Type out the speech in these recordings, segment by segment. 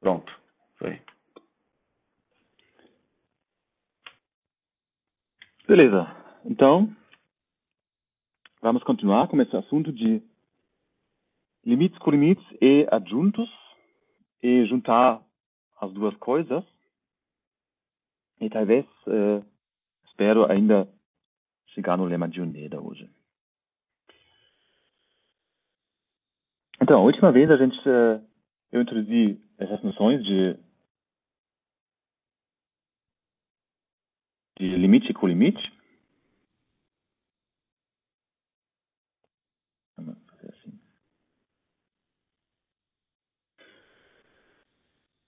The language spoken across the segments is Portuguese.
Pronto. Foi. Beleza. Então, vamos continuar com esse assunto de limites, colimites e adjuntos e juntar as duas coisas. E talvez, uh, espero ainda chegar no lema de Uneda hoje. Então, a última vez a gente, uh, eu introduzi essas noções de, de limite e colimite. Vamos fazer assim.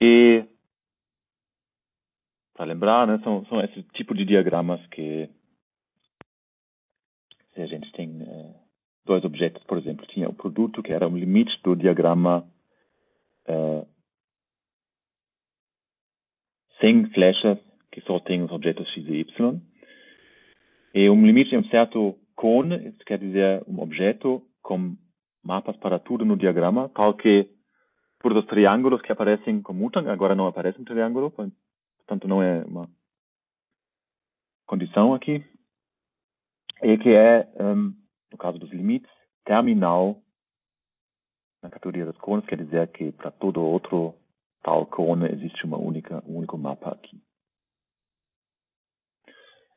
E, para lembrar, né, são, são esse tipo de diagramas que se a gente tem uh, dois objetos, por exemplo, tinha o produto que era o limite do diagrama uh, sem flechas que só tem os objetos x e y. E um limite é um certo cone, isso quer dizer um objeto com mapas para tudo no diagrama, tal que por os triângulos que aparecem comutam, agora não aparece um triângulo, portanto não é uma condição aqui. E que é, um, no caso dos limites, terminal na categoria dos cones, quer dizer que para todo outro tal cone existe uma única, um único mapa aqui.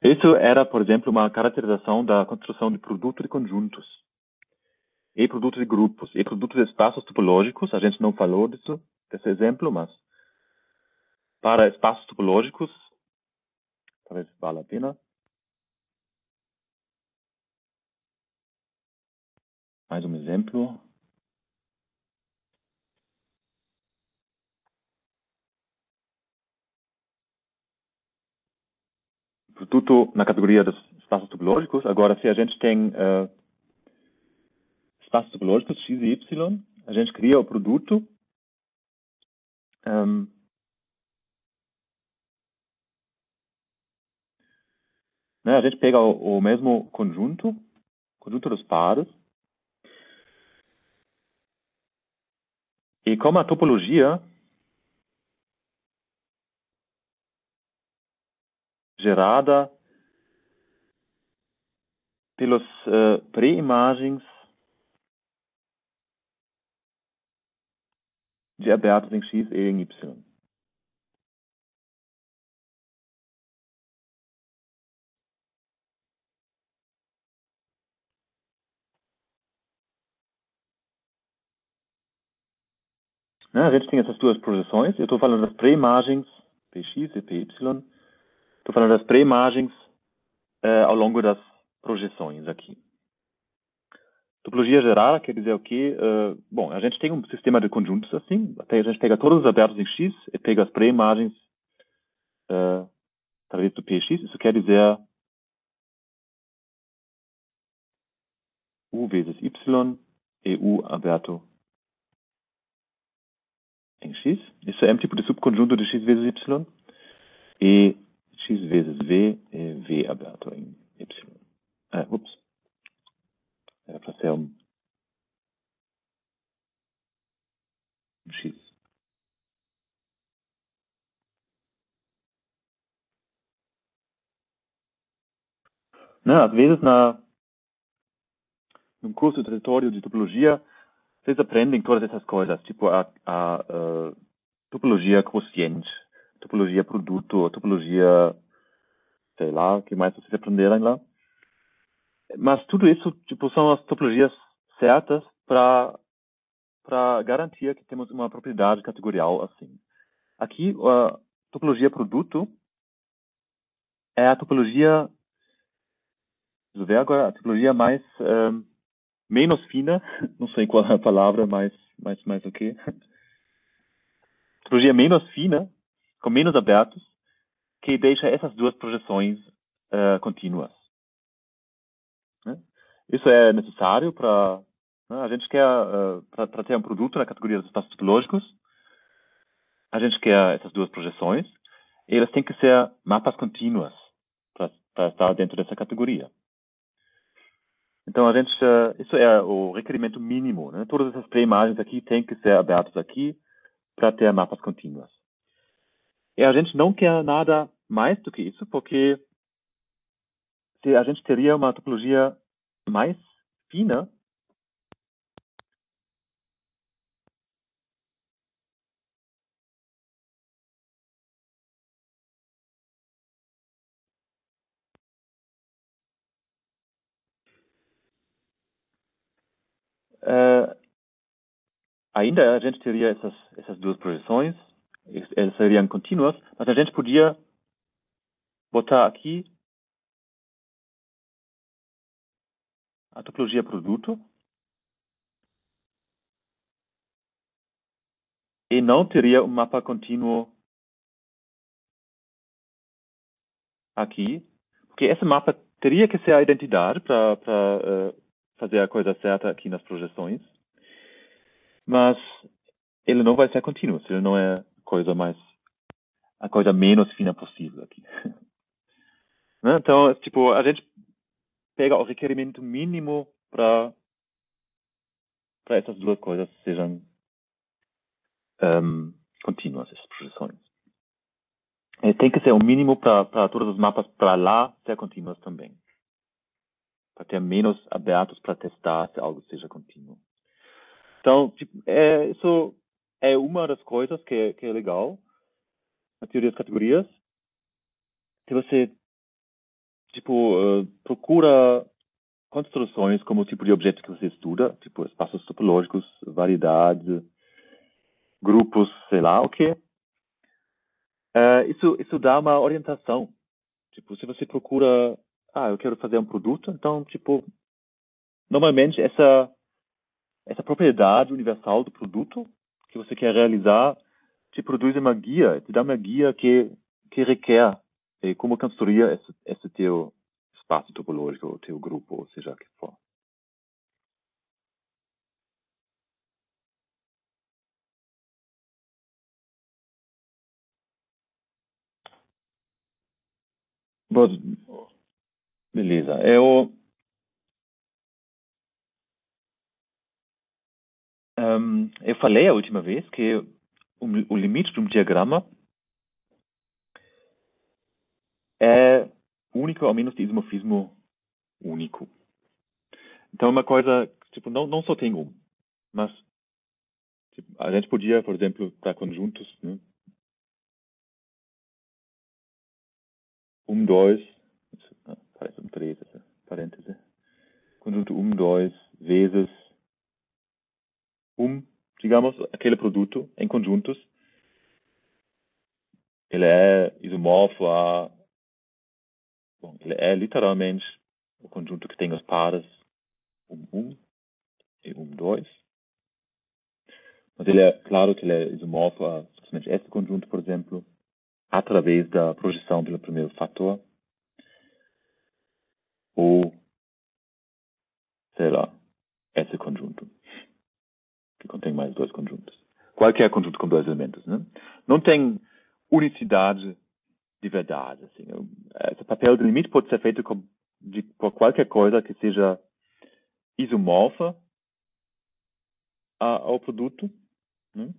Isso era, por exemplo, uma caracterização da construção de produto de conjuntos e produto de grupos e produto de espaços topológicos. A gente não falou disso, desse exemplo, mas para espaços topológicos, talvez vale a pena. Mais um exemplo. Tudo na categoria dos espaços topológicos. Agora, se a gente tem uh, espaços topológicos x e y, a gente cria o produto um, né, a gente pega o, o mesmo conjunto, conjunto dos pares, e como a topologia gerada pelos uh, pré-imagens de abertos em X e em Y. Né, a gente tem essas duas projeções. Eu estou falando das pré-imagens PX e PY Estou falando das pré-imagens eh, ao longo das projeções aqui. Topologia geral quer dizer o quê? Uh, bom, a gente tem um sistema de conjuntos assim, a gente pega todos os abertos em X e pega as pré-imagens uh, através do PX. Isso quer dizer U vezes Y e U aberto em X. Isso é um tipo de subconjunto de X vezes Y. E x vezes v é v aberto em y. Ah, ups. Era para ser um, x. Não, às vezes na num curso introdutório de topologia, vocês aprendem todas essas coisas, tipo a, a, a topologia quociente topologia produto, topologia, sei lá, o que mais vocês aprenderem lá. Mas tudo isso, tipo, são as topologias certas para para garantir que temos uma propriedade categorial assim. Aqui, a topologia produto é a topologia, vou ver agora, a topologia mais um, menos fina, não sei qual é a palavra, mais mais mais o quê? Topologia menos fina com menos abertos, que deixa essas duas projeções uh, contínuas. Né? Isso é necessário para né? a gente quer uh, ter um produto na categoria dos espaços topológicos, a gente quer essas duas projeções e elas têm que ser mapas contínuas para estar dentro dessa categoria. Então a gente uh, isso é o requerimento mínimo, né? Todas essas pré-imagens aqui têm que ser abertas aqui para ter mapas contínuas. E a gente não quer nada mais do que isso, porque se a gente teria uma topologia mais fina, uh, ainda a gente teria essas, essas duas projeções, elas seriam contínuas, mas a gente podia botar aqui a topologia produto e não teria um mapa contínuo aqui, porque esse mapa teria que ser a identidade para uh, eh, fazer a coisa certa aqui nas projeções mas ele não vai ser contínuo, ele não é coisa mais a coisa menos fina possível aqui. né? Então, tipo, a gente pega o requerimento mínimo para para essas duas coisas sejam um, contínuas, essas projeções. E tem que ser o mínimo para todos os mapas para lá ser contínuos também. Para ter menos abertos para testar se algo seja contínuo. Então, tipo, é, isso é uma das coisas que, é, que é legal na teoria das categorias. Se você, tipo, uh, procura construções como o tipo de objeto que você estuda, tipo espaços topológicos, variedade, grupos, sei lá o que. Uh, isso, isso dá uma orientação. Tipo, se você procura, ah, eu quero fazer um produto, então, tipo, normalmente essa essa propriedade universal do produto que você quer realizar te produz uma guia, te dá uma guia que, que requer eh, como construir esse, esse teu espaço topológico, o teu grupo, ou seja, que for. Beleza. Eu, Um, eu falei a última vez que o, o limite de um diagrama é único, ao menos de isomorfismo único. Então, é uma coisa, tipo, não, não só tem um, mas tipo, a gente podia, por exemplo, para conjuntos, né? um, dois, ah, parece um três, parêntese, conjunto um, dois, vezes um, digamos, aquele produto em conjuntos, ele é isomorfo a. Bom, ele é literalmente o conjunto que tem os pares um, um e um, dois. Mas ele é, claro que ele é isomorfo a simplesmente conjunto, por exemplo, através da projeção pelo primeiro fator. Ou, sei lá, esse conjunto que contém mais dois conjuntos. Qualquer conjunto com dois elementos. Né? Não tem unicidade de verdade. Assim. Esse papel de limite pode ser feito com, de, por qualquer coisa que seja isomorfa a, ao produto. Né?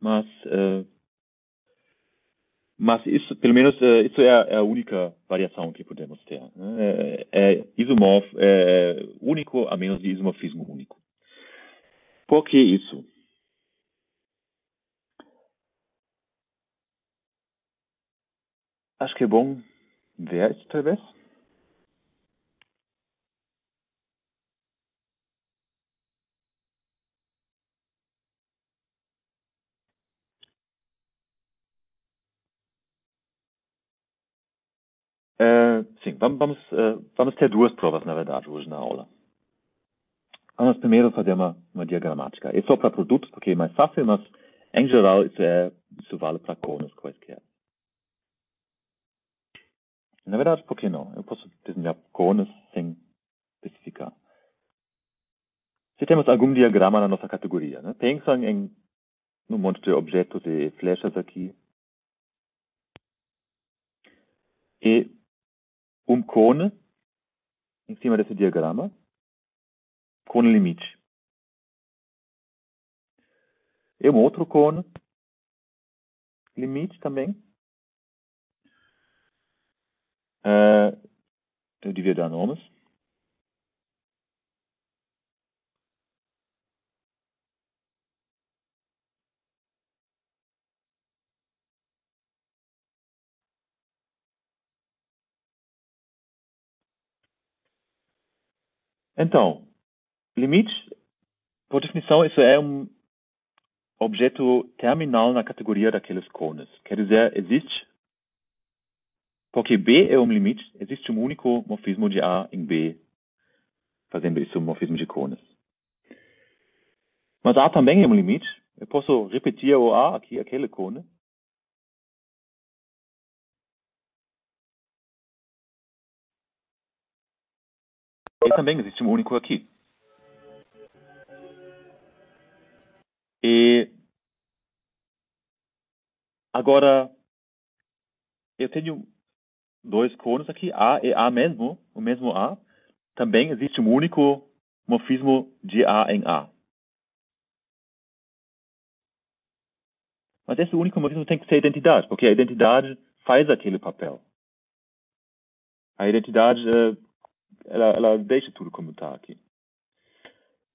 Mas, uh, mas isso, pelo menos, uh, isso é é a, única variação que podemos ter. Né? É, é isomorfo, é único a menos de isomorfismo único. Por que isso? Acho que é bom ver isso, talvez. Uh, sim, vamos, uh, vamos ter duas provas, na verdade, hoje na aula. Vamos primeiro fazer uma, uma diagramática. É só para produtos, porque é mais fácil, mas em geral isso, é, isso vale para cones quaisquer. Na verdade, por que não? Eu posso desenhar cones sem especificar. Se temos algum diagrama na nossa categoria, né? pensam em um monte de objetos e flechas aqui. E um cone em cima desse diagrama com limite. é um outro cone, limite também. Uh, eu devia dar nomes. Então, limites, por definição, isso é um objeto terminal na categoria daqueles cones. Quer dizer, existe, porque B é um limite, existe um único morfismo de A em B, fazendo isso um morfismo de cones. Mas A também é um limite. Eu posso repetir o A aqui, aquele cone. E também existe um único aqui. E agora eu tenho dois cones aqui, A e A mesmo, o mesmo A. Também existe um único morfismo de A em A. Mas esse único morfismo tem que ser identidade, porque a identidade faz aquele papel. A identidade, eh, ela, ela deixa tudo como está aqui.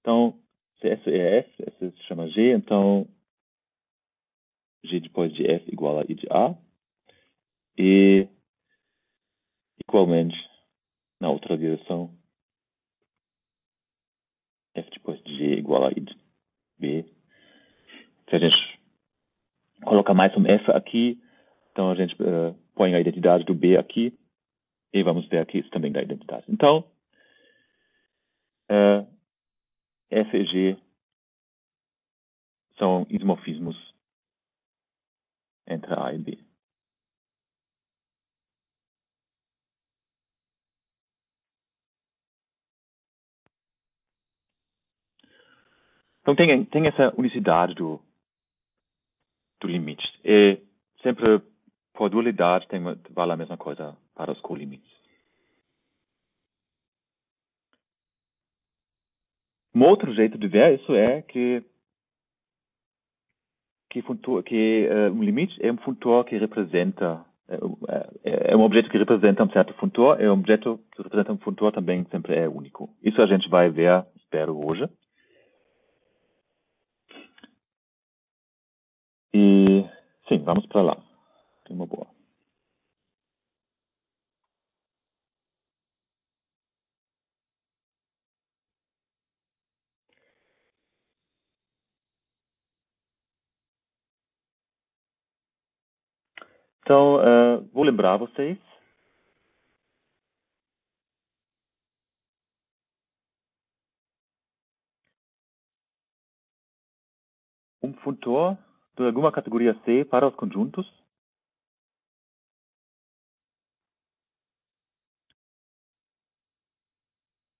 Então, se S é F, S se chama G, então G depois de F igual a I de A. E igualmente na outra direção F depois de G igual a I de B. Se a gente coloca mais um F aqui, então a gente uh, põe a identidade do B aqui e vamos ver aqui isso também da identidade. Então, uh, F e G são isomorfismos entre A e B. Então tem, tem essa unicidade do, do limite. E sempre por dualidade tem, vale a mesma coisa para os colimites. Um outro jeito de ver isso é que que, que uh, um limite é um funtor que representa é, é, é, um objeto que representa um certo funtor e um objeto que representa um funtor também sempre é único. Isso a gente vai ver, espero, hoje. E sim, vamos para lá. Tem uma boa. Então, uh, vou lembrar vocês. Um funtor de alguma categoria C para os conjuntos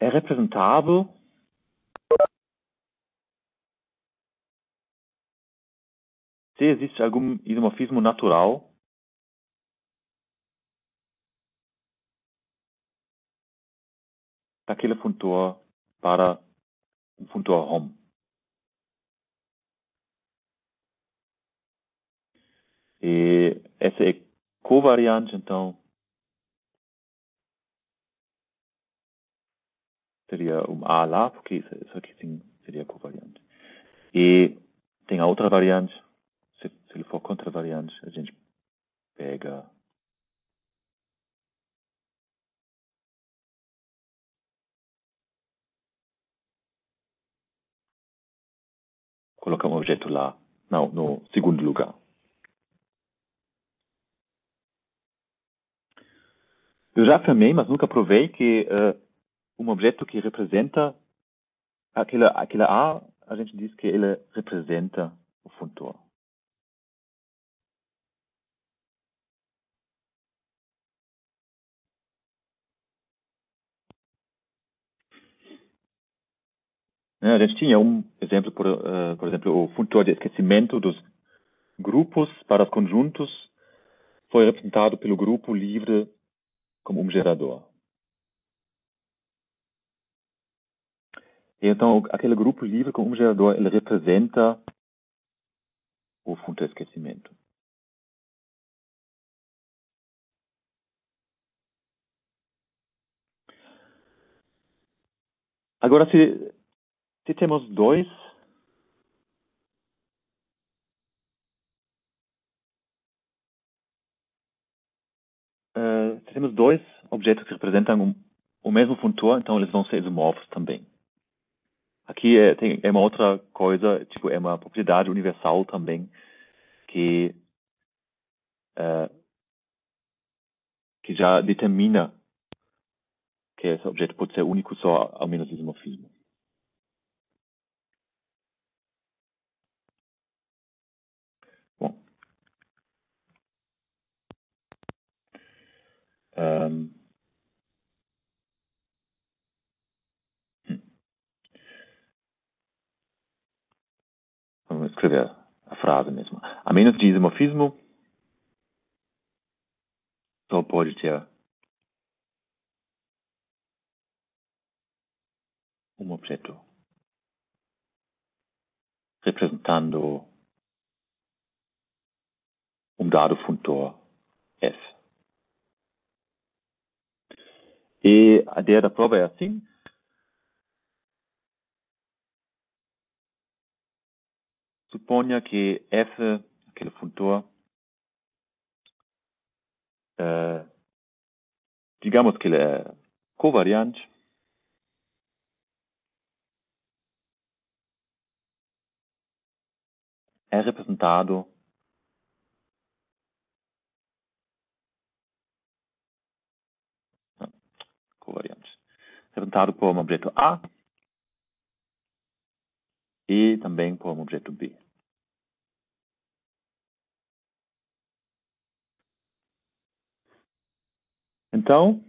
é representável se existe algum isomorfismo natural daquele funtor para um funtor home. E essa é covariante, então seria um A lá, porque isso, aqui seria covariante. E tem a outra variante, se, se ele for contravariante, a gente pega colocar um objeto lá, não, no segundo lugar. Eu já afirmei, mas nunca provei que uh, um objeto que representa aquela, aquela A, a gente diz que ele representa o funtor. A gente tinha um exemplo, por, uh, por exemplo, o funtor de esquecimento dos grupos para os conjuntos foi representado pelo grupo livre como um gerador. Então, aquele grupo livre como um gerador, ele representa o funto esquecimento. Agora, se, se temos dois uh, se temos dois objetos que representam um, o mesmo funtor, então eles vão ser isomorfos também. Aqui é, tem, é uma outra coisa, tipo, é uma propriedade universal também que, uh, que já determina que esse objeto pode ser único só ao menos isomorfismo. Bom. Um, Vamos escrever a frase mesmo. A menos de isomorfismo, só pode ter um objeto representando um dado funtor f. E a ideia da prova é assim. Suponha que f, aquele funtor, uh, digamos que ele é covariante, é representado covariante, representado por um objeto A e também por um objeto B. Então,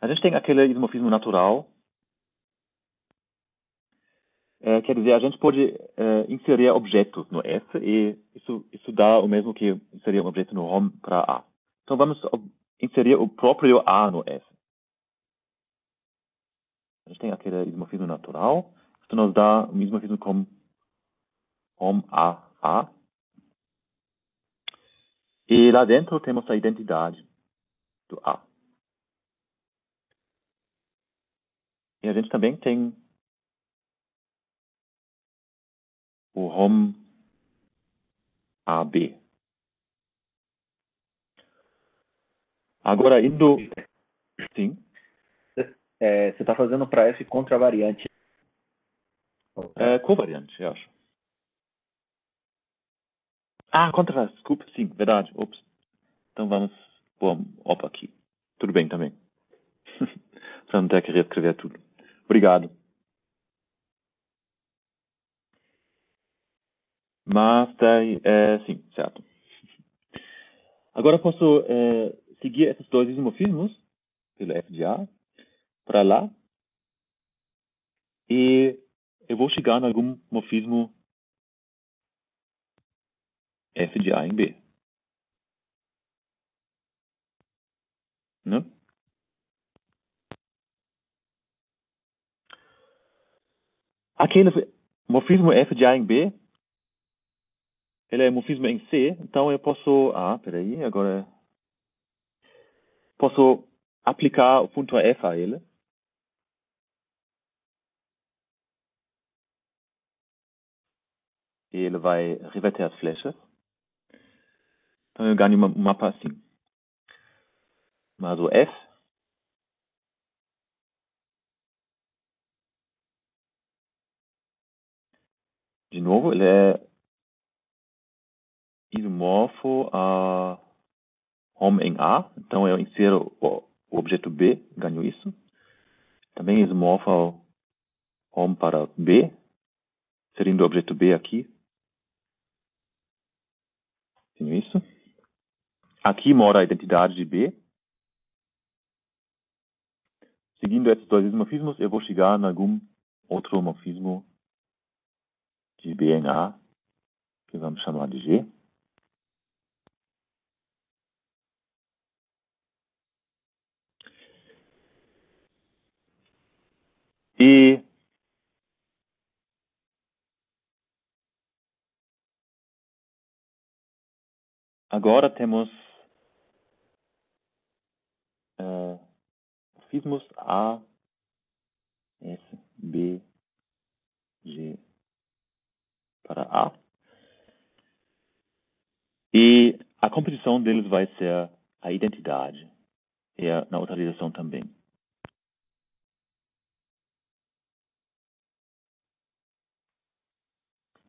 a gente tem aquele isomorfismo natural. É, quer dizer, a gente pode é, inserir objetos no F e isso, isso dá o mesmo que inserir um objeto no ROM para A. Então, vamos inserir o próprio A no F. A gente tem aquele isomorfismo natural. Isso nos dá um isomorfismo com ROM A, A. E lá dentro temos a identidade do A. E a gente também tem o ROM AB. Agora, indo. Sim. É, você está fazendo para F contra a variante. É, covariante, eu acho. Ah, contra, desculpa, sim, verdade. Ops. Então vamos pôr um opa aqui. Tudo bem também. Para não ter que reescrever tudo. Obrigado. Mas daí, é, sim, certo. Agora posso é, seguir esses dois isomorfismos pelo f de A para lá e eu vou chegar em algum morfismo f de A em B. Né? Aquele morfismo f de A em B, ele é morfismo em C, então eu posso... Ah, peraí, agora... Posso aplicar o ponto f a ele. E ele vai reverter as flechas. Então eu ganho um mapa assim. Mas o F de novo, ele é isomorfo a home em A, então eu insiro o, objeto B, ganho isso. Também isomorfo ao home para B, inserindo o objeto B aqui. Tenho isso. Aqui mora a identidade de B. Seguindo esses dois isomorfismos, eu vou chegar em algum outro morfismo de B em A, que vamos chamar de G. E agora temos é, uh, sismos A, S, B, G para A. E a composição deles vai ser a identidade e a neutralização também.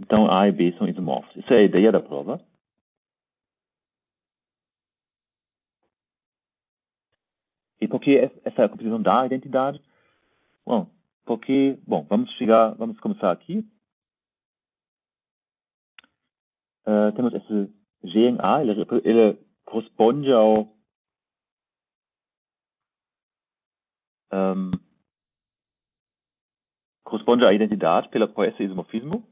Então, A e B são isomorfos. Isso é a ideia da prova. E por que essa composição da identidade? Bom, porque, bom, vamos chegar, vamos começar aqui. Uh, temos esse G em A, ele, ele corresponde ao um, corresponde à identidade pela qual esse isomorfismo.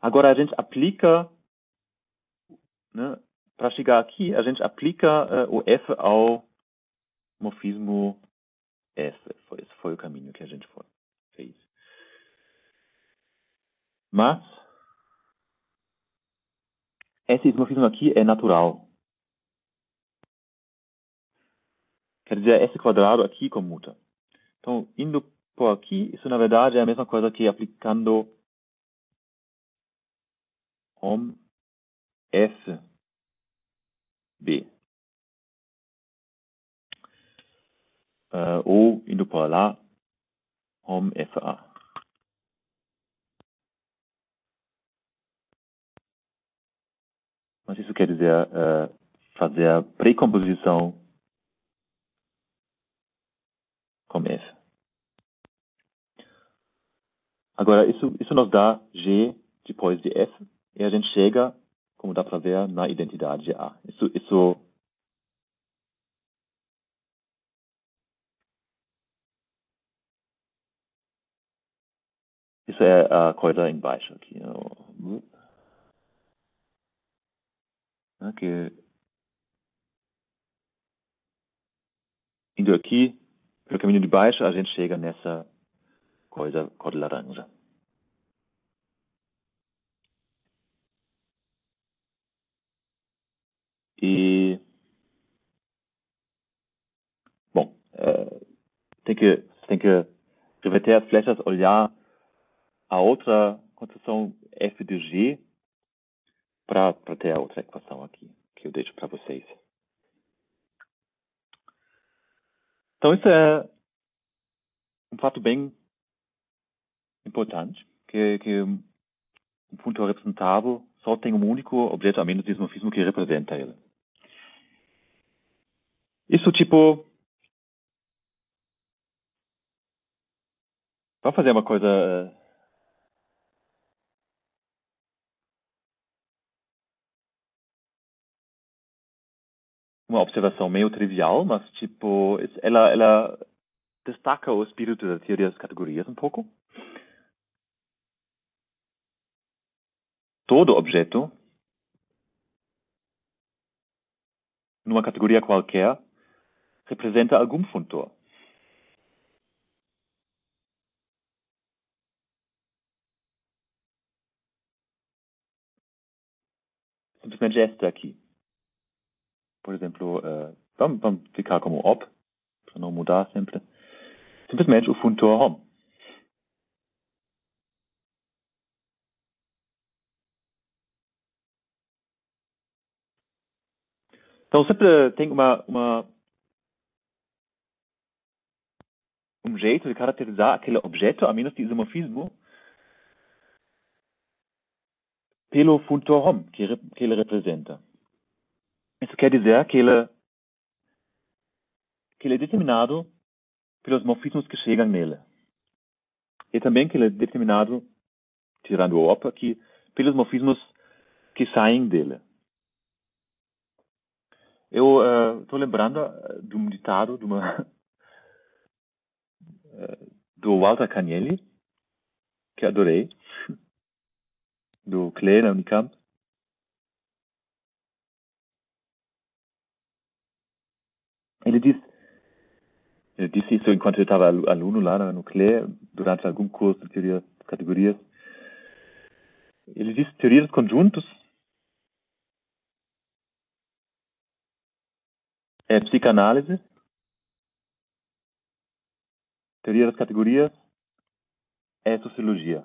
Agora a gente aplica, né, para chegar aqui, a gente aplica uh, o F ao morfismo F. Esse foi o caminho que a gente foi, fez. Mas, esse isomorfismo aqui é natural. Quer dizer, esse quadrado aqui comuta. Então, indo por aqui, isso na verdade é a mesma coisa que aplicando om f b. Uh, ou indo para lá, om fa. Mas isso quer dizer uh, fazer a precomposição com F. Agora, isso, isso nos dá G depois de F, e a gente chega, como dá para ver, na identidade de A. Isso, isso Isso é a coisa embaixo aqui. Aqui. Indo aqui, pelo caminho de baixo, a gente chega nessa coisa cor laranja. E bom, é, tem que tem que reverter as flechas, olhar a outra construção f de g para ter a outra equação aqui que eu deixo para vocês. Então isso é um fato bem importante, que, que um ponto representável só tem um único objeto a menos isomorfismo que representa ele. Isso tipo. Vamos fazer uma coisa. Eh, uma observação meio trivial, mas tipo, ela, ela destaca o espírito da teoria das categorias um pouco. Todo objeto, numa categoria qualquer, representa algum funtor. Simplesmente esta aqui. Por exemplo, vamos, vamos ficar como op, para não mudar sempre. Simplesmente o funtor home. Então sempre tem uma, uma um jeito de caracterizar aquele objeto a menos de isomorfismo pelo funtor hom que, que ele representa. Isso quer dizer que ele, que ele é determinado pelos morfismos que chegam nele. E também que ele é determinado, tirando o op aqui, pelos morfismos que saem dele. Eu estou uh, lembrando uh, de um ditado de uma do Walter Canelli que adorei, do Clay na Unicamp. Ele disse, ele disse isso enquanto eu estava aluno lá no Nuclear, durante algum curso de teoria de categorias. Ele disse teoria dos conjuntos é psicanálise teoria das categorias, é sociologia.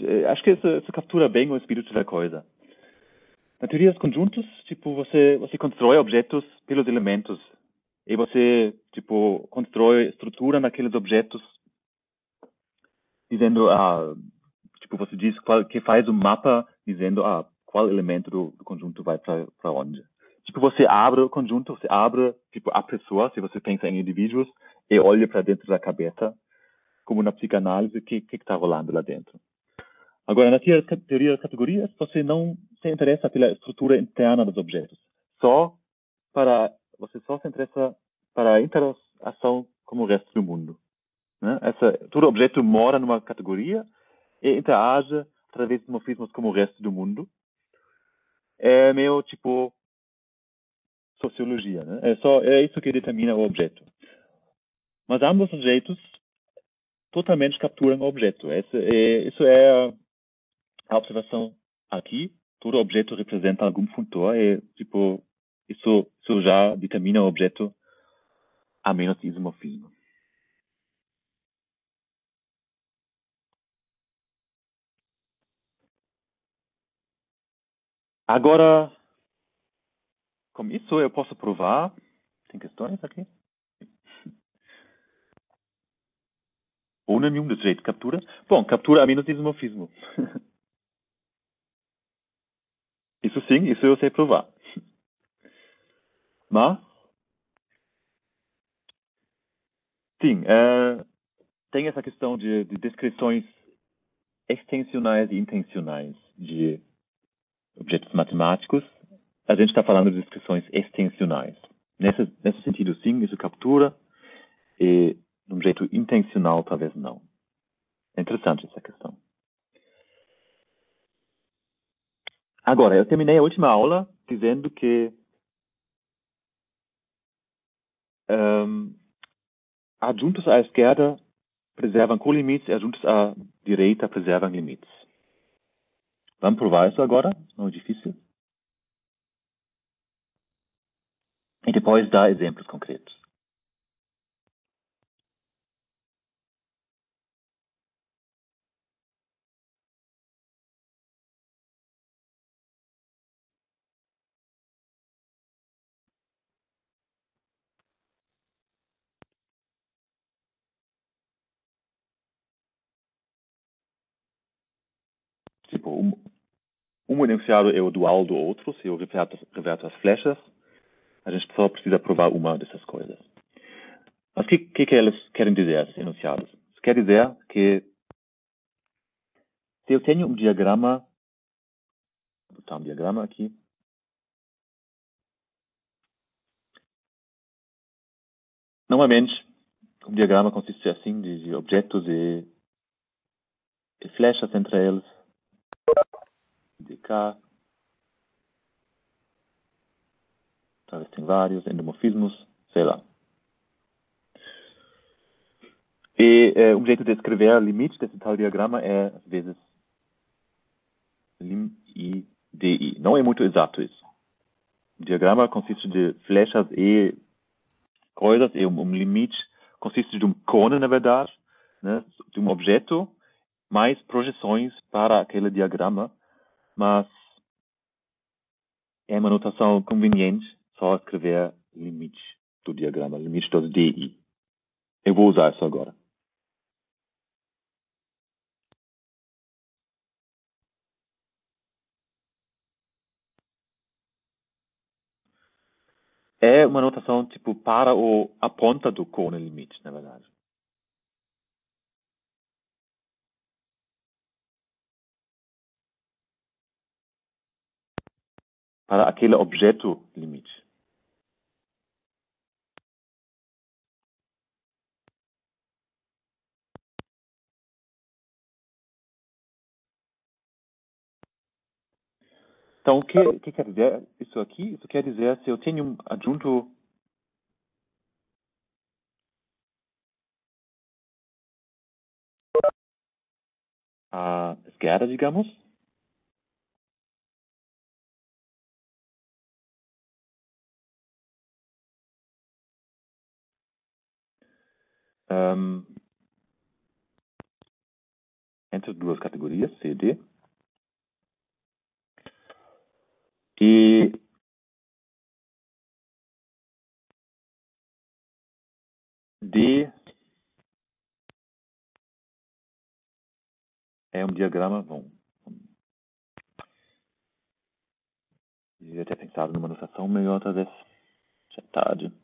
Eh, acho que isso captura bem o espírito da coisa. Na teoria dos conjuntos, tipo, você, você constrói objetos pelos elementos e você, tipo, constrói estrutura naqueles objetos dizendo, ah, tipo, você diz qual, que faz um mapa dizendo, ah, qual elemento do, do conjunto vai para onde. Tipo, você abre o conjunto, você abre, tipo, a pessoa, se você pensa em indivíduos, e olha para dentro da cabeça como na psicanálise, o que está rolando lá dentro. Agora, na teoria das categorias, você não se interessa pela estrutura interna dos objetos. Só para, você só se interessa para a interação com o resto do mundo. Né? Essa, todo objeto mora numa categoria e interage através de morfismos como o resto do mundo. É meio tipo sociologia, né? É só é isso que determina o objeto. Mas ambos os jeitos totalmente capturam o objeto. Esse, é, isso é a observação aqui. Todo objeto representa algum funtor e tipo isso, isso já determina o objeto a menos isomorfismo. Agora, com isso eu posso provar. Tem questões aqui? Ou nenhum dos jeitos captura? Bom, captura a menos isomorfismo. isso sim, isso eu sei provar. Mas, sim, é, tem essa questão de, de descrições extensionais e intencionais de objetos matemáticos. A gente está falando de descrições extensionais. Nesse, nesse sentido, sim, isso captura, e de um jeito intencional, talvez não. É interessante essa questão. Agora, eu terminei a última aula dizendo que um, adjuntos à esquerda preservam colimites e adjuntos à direita preservam limites. Vamos provar isso agora? Não é difícil. E depois dar exemplos concretos. Tipo, um enunciado é o dual do outro, se eu reverto, reverto as flechas, a gente só precisa provar uma dessas coisas. Mas o que, que, que eles querem dizer, esses enunciados? Quer dizer que se eu tenho um diagrama, vou botar um diagrama aqui, Normalmente, um diagrama consiste assim de, de objetos e, e flechas entre eles de. Talvez tem vários endomorfismos, sei lá. E é, um jeito de escrever o limite desse tal diagrama é, às vezes, lim i. Não é muito exato isso. O diagrama consiste de flechas e coisas, e um, um limite consiste de um cone, na verdade, né, de um objeto, mais projeções para aquele diagrama mas é uma notação conveniente só escrever limite do diagrama, limite dos DI. Eu vou usar isso agora. É uma notação tipo para o, a ponta do cone limite, na verdade. para aquele objeto limite. Então, o que, que, quer dizer isso aqui? Isso quer dizer se eu tenho um adjunto. à esquerda, digamos, Um, entre duas categorias, C e D. E D é um diagrama, bom, devia ter pensado numa notação melhor, talvez, já é tarde.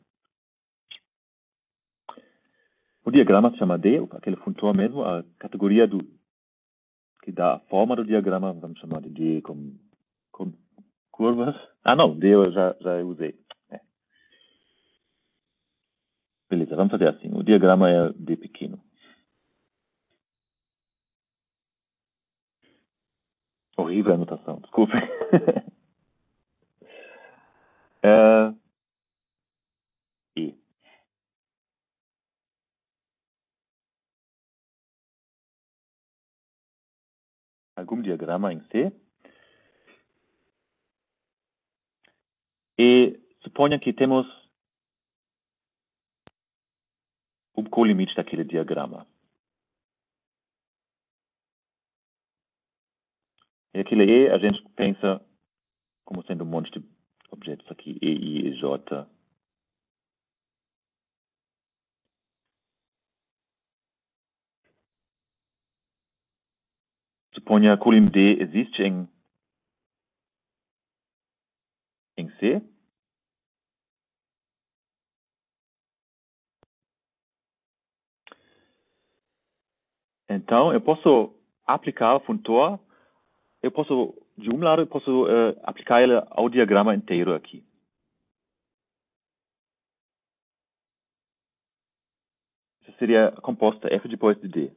O diagrama chama D, aquele funtor mesmo, a categoria do que dá a forma do diagrama, vamos chamar de D com, com curvas. Ah, não, D eu já, já usei. É. Beleza, vamos fazer assim. O diagrama é D pequeno. Horrível a anotação, desculpe. é... E. Algum diagrama em C. E suponha que temos o colimite daquele diagrama. E aquele E a gente pensa como sendo um monte de objetos aqui, E, I, E, J. Suponha colim D existe em, em C. Então, eu posso aplicar o funtor eu posso, de um lado, eu posso uh, aplicar ele ao diagrama inteiro aqui. Isso seria composta F depois de D.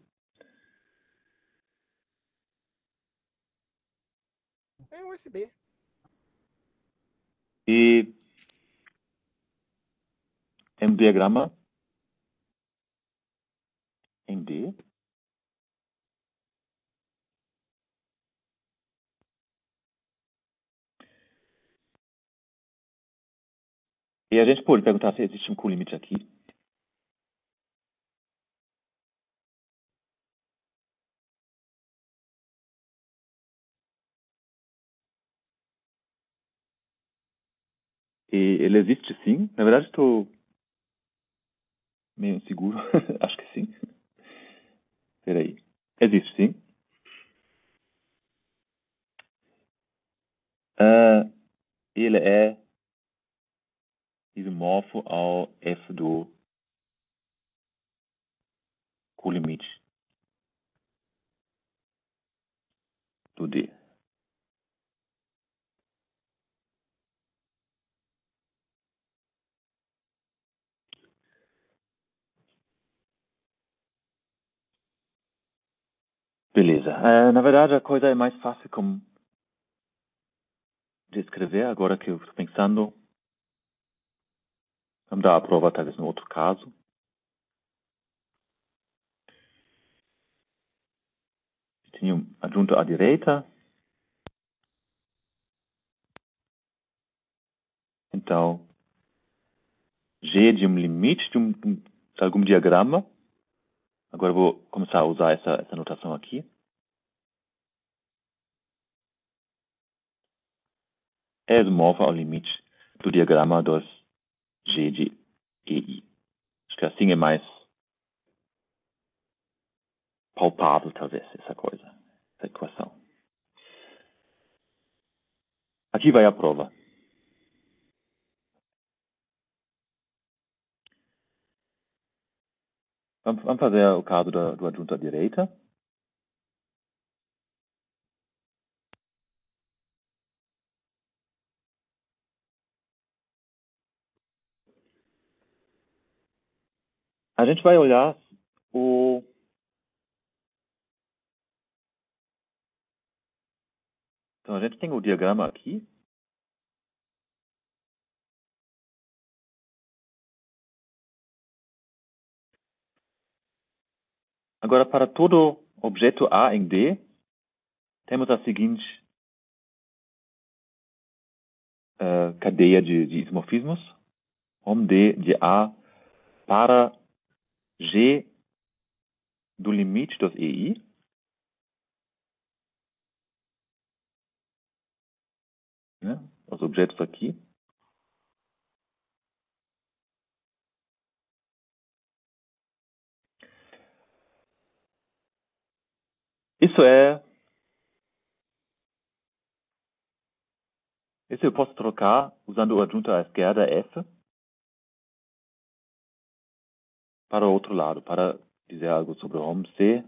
É USB. E um diagrama em D. E a gente pode perguntar se existe um colimite aqui. E ele existe sim. Na verdade, estou meio inseguro. Acho que sim. Espera aí. Existe sim. Uh, ele é isomorfo ao F do colimite do D. Beleza. Uh, na verdade, a coisa é mais fácil de escrever, agora que eu estou pensando. Vamos dar a prova talvez no outro caso. Tenho adjunto à direita. Então, G de um limite de, um, de algum diagrama. Agora vou começar a usar essa, essa notação aqui. É isomorfo ao limite do diagrama dos G de EI. Acho que assim é mais palpável, talvez, essa coisa, essa equação. Aqui vai a prova. Vamos fazer o caso do, do adjunto à direita. A gente vai olhar o Então, a gente tem o diagrama aqui. Agora, para todo objeto A em D, temos a seguinte uh, cadeia de, de isomorfismos, hom D de A para G do limite dos EI, né? os objetos aqui. Isso é. Isso eu posso trocar usando o adjunto à esquerda F para o outro lado, para dizer algo sobre o home C,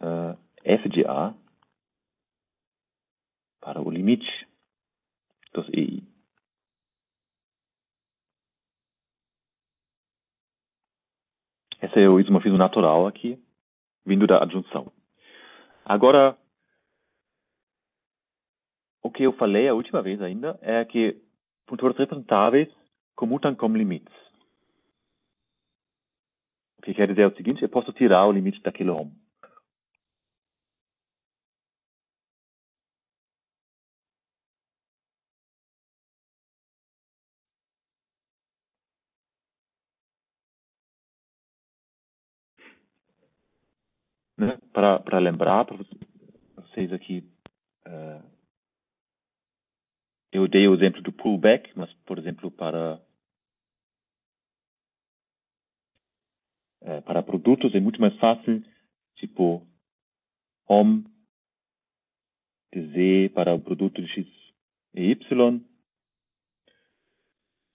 uh, F de A para o limite dos EI. Esse é o isomorfismo natural aqui, vindo da adjunção. Agora, o que eu falei a última vez ainda é que futuros representáveis comutam com limites. O que quer dizer o seguinte, eu posso tirar o limite daquele home. Para lembrar para vocês aqui, uh, eu dei o exemplo do pullback, mas, por exemplo, para uh, para produtos é muito mais fácil, tipo home Z para o produto de X e Y.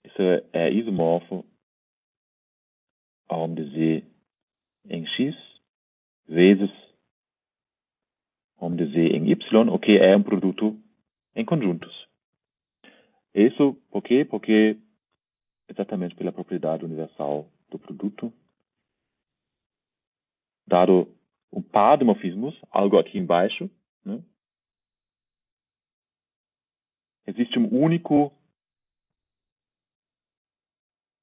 Isso é isomorfo a home Z em X vezes vamos dizer em Y, o que é um produto em conjuntos. Isso por quê? Porque exatamente pela propriedade universal do produto, dado um par de morfismos, algo aqui embaixo, né? existe um único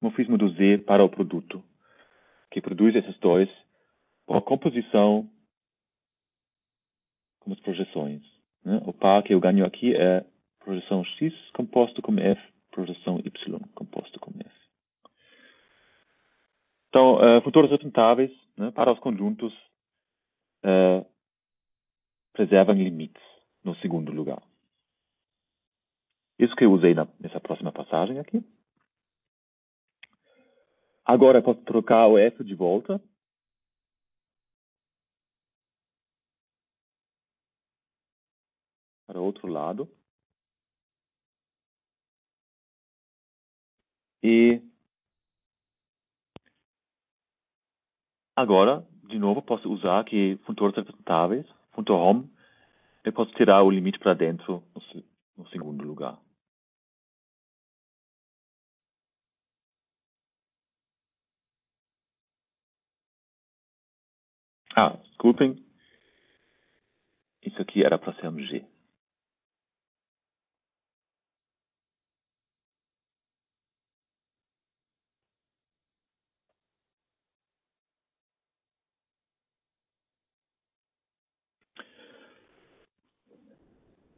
morfismo do Z para o produto, que produz esses dois a composição como as projeções. Né? O par que eu ganho aqui é projeção X composto com F, projeção Y composto com F. Então, uh, futuros representáveis né, para os conjuntos uh, preservam limites no segundo lugar. Isso que eu usei na, nessa próxima passagem aqui. Agora posso trocar o F de volta para outro lado. E agora, de novo, posso usar que futuros representáveis, funtor home, eu posso tirar o limite para dentro no, no segundo lugar. Ah, desculpem. Isso aqui era para ser um G.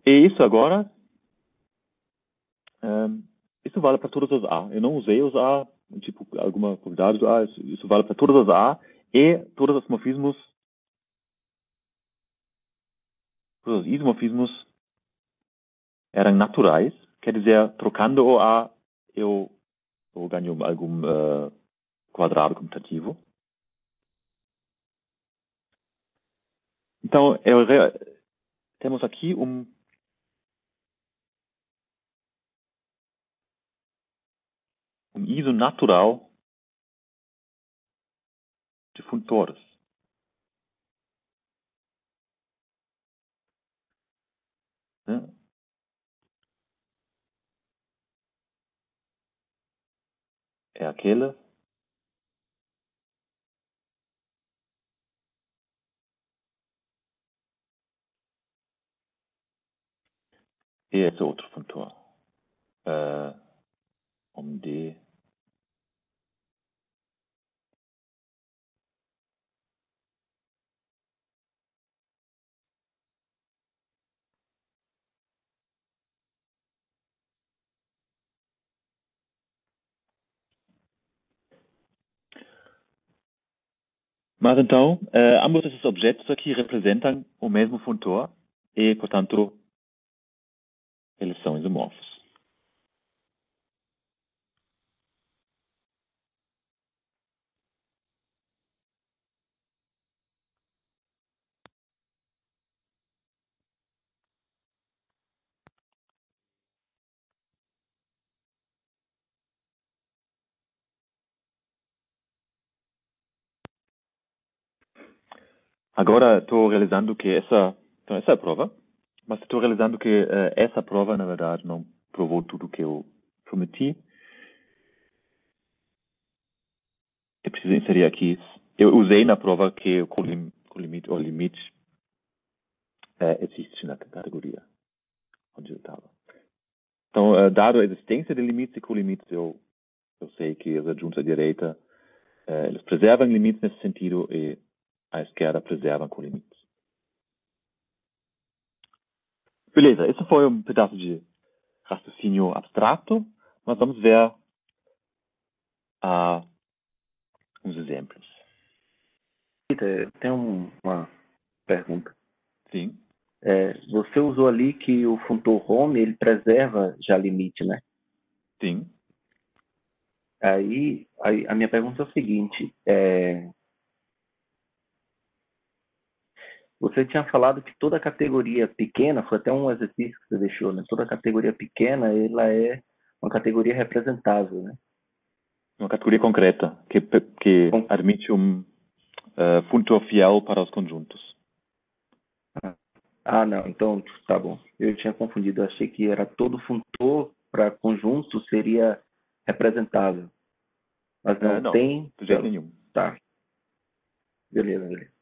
E isso agora, um, isso vale para todas as A. Eu não usei os A, tipo, alguma qualidade do A, isso, isso vale para todas as A e todos os morfismos, todos os isomorfismos eram naturais, quer dizer, trocando o A, eu, eu ganho algum uh, quadrado comutativo. Então, eu, temos aqui um um ISO natural de funtores. Né? É aquele e esse outro funtor. Uh, um Mas então, eh, ambos esses objetos aqui representam o mesmo funtor e, portanto, eles são isomorfos. Agora estou realizando que essa, então essa é a prova, mas estou realizando que eh, essa prova, na verdade, não provou tudo o que eu prometi. Eu preciso inserir aqui, eu usei na prova que o colim- colimite, o limite eh, existe na categoria onde eu estava. Então, eh, dado a existência de limites e colimites, eu, eu sei que os adjuntos à direita, eles preservam limites nesse sentido e à esquerda preservam colimites. Beleza, esse foi um pedaço de raciocínio abstrato, mas vamos ver ah, uns exemplos. Peter, tem um- uma pergunta. Sim, É, você usou ali que o funtor home ele preserva já limite, né? sim. Aí, aí a minha pergunta é o seguinte: é, você tinha falado que toda categoria pequena, foi até um exercício que você deixou, né? Toda categoria pequena ela é uma categoria representável, né? Uma categoria concreta que, que admite um eh, funtor fiel para os conjuntos. Ah, não, então tá bom. Eu tinha confundido, eu achei que era todo funtor para conjunto seria representável. Mas não, não, tem. De jeito nenhum. Tá. Beleza, beleza.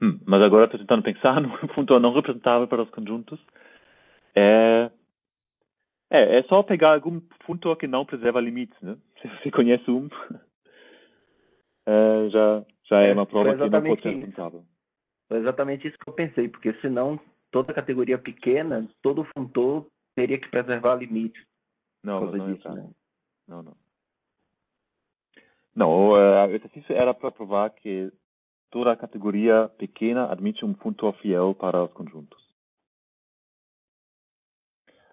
Hum, mas agora estou tentando pensar no funtor não representável para os conjuntos. É, é, é só pegar algum funtor que não preserva limites, né? Se você conhece um, é, já, já é É, uma prova que não pode ser representável. Foi exatamente isso que eu pensei, porque senão toda categoria pequena, todo funtor teria que preservar limite Não, não é disso, né? Não, não. Não, eh, o exercício era para provar que toda categoria pequena admite um funtor fiel para os conjuntos.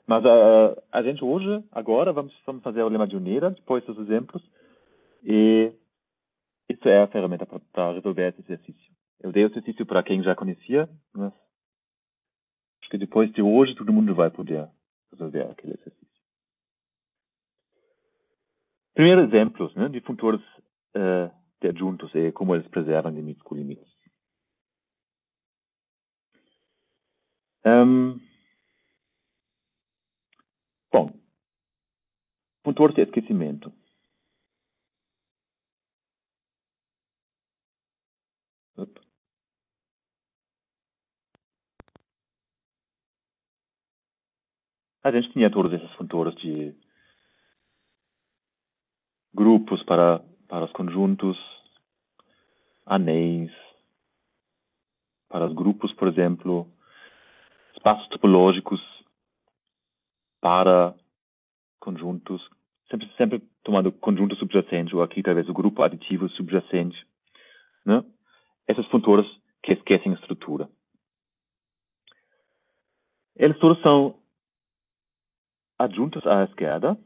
Mas eh, a gente hoje, agora, vamos, vamos fazer o lema de Unida, depois dos exemplos, e isso é a ferramenta para resolver esse exercício. Eu dei o exercício para quem já conhecia, mas acho que depois de hoje todo mundo vai poder resolver aquele exercício. Primeiro exemplos né, de funtores eh, de adjuntos e como eles preservam limites com limites. Ehm, bom, funtores de esquecimento. Opa. A gente tinha todos esses funtores de grupos para, para os conjuntos, anéis, para os grupos, por exemplo, espaços topológicos para conjuntos, sempre, sempre tomando conjunto subjacente, ou aqui talvez o grupo aditivo subjacente. Né? Esses funtores que esquecem a estrutura. Eles todos são adjuntos à esquerda,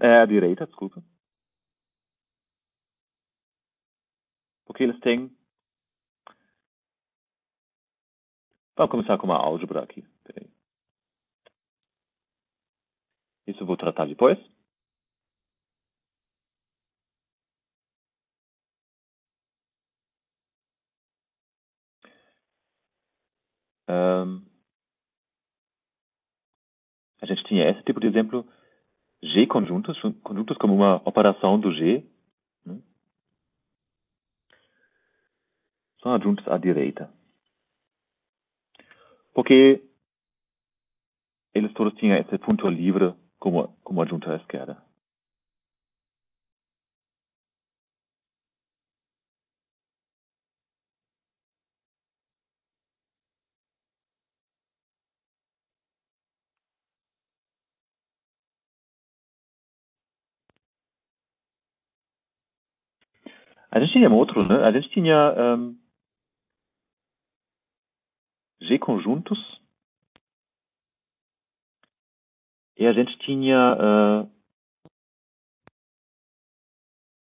é, à direita, desculpa. Porque eles têm. Vamos começar com uma álgebra aqui. Peraí. Isso eu vou tratar depois. Ahn, a gente tinha esse tipo de exemplo. G conjuntos, conjuntos como uma operação do G, să ajungi să direita. Porque eles todos tinham esse ponto livre como, como a junta à esquerda. A gente tinha outro, né? A gente tinha um, G conjuntos e a gente tinha uh,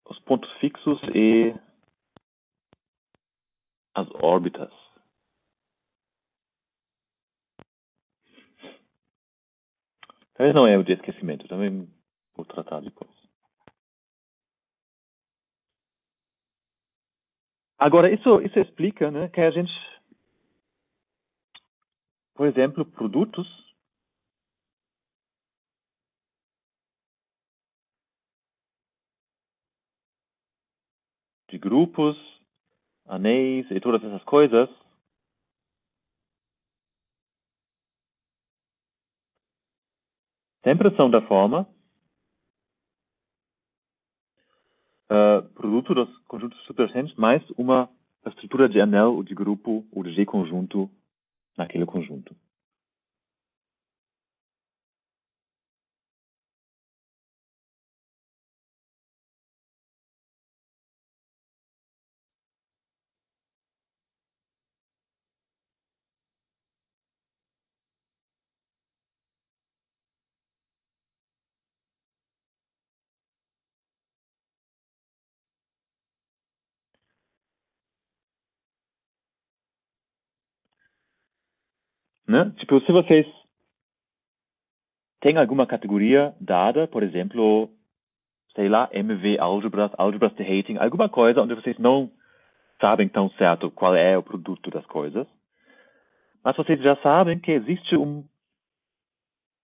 os pontos fixos e as órbitas. Talvez não é o de esquecimento, também vou tratar depois. Agora, isso, isso explica né, que a gente, por exemplo, produtos? De grupos, anéis e todas essas coisas? Sempre são da forma? Uh, produto dos conjuntos subjacentes mais uma estrutura de anel ou de grupo ou de G conjunto naquele conjunto. Né? Tipo, se vocês têm alguma categoria dada, por exemplo, sei lá, MV álgebras, álgebras de Hating, alguma coisa onde vocês não sabem tão certo qual é o produto das coisas, mas vocês já sabem que existe um,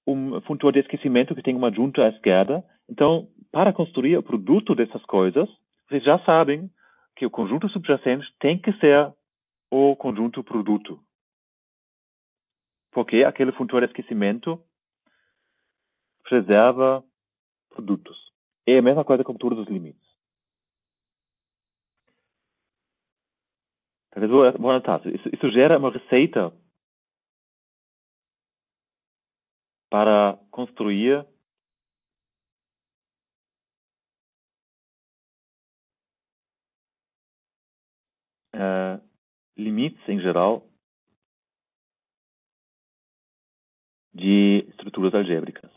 um funtor de esquecimento que tem uma junta à esquerda. Então, para construir o produto dessas coisas, vocês já sabem que o conjunto subjacente tem que ser o conjunto produto porque aquele funtor de esquecimento preserva produtos. É a mesma coisa com todos os limites. Talvez vou anotar. Isso, isso gera uma receita para construir uh, limites em geral de estruturas algébricas.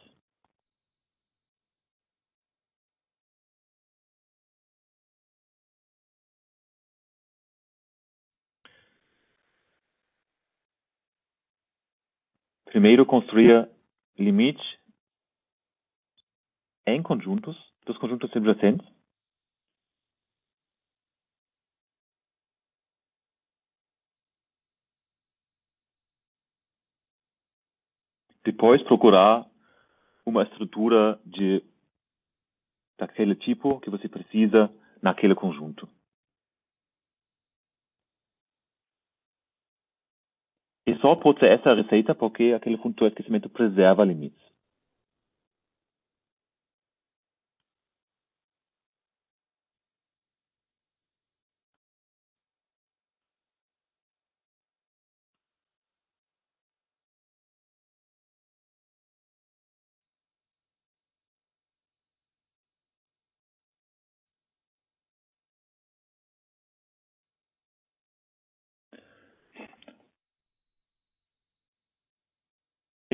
Primeiro, construir limites em conjuntos, dos conjuntos subjacentes, depois procurar uma estrutura de daquele tipo que você precisa naquele conjunto. E só pode ser essa receita porque aquele funtor de esquecimento preserva limites.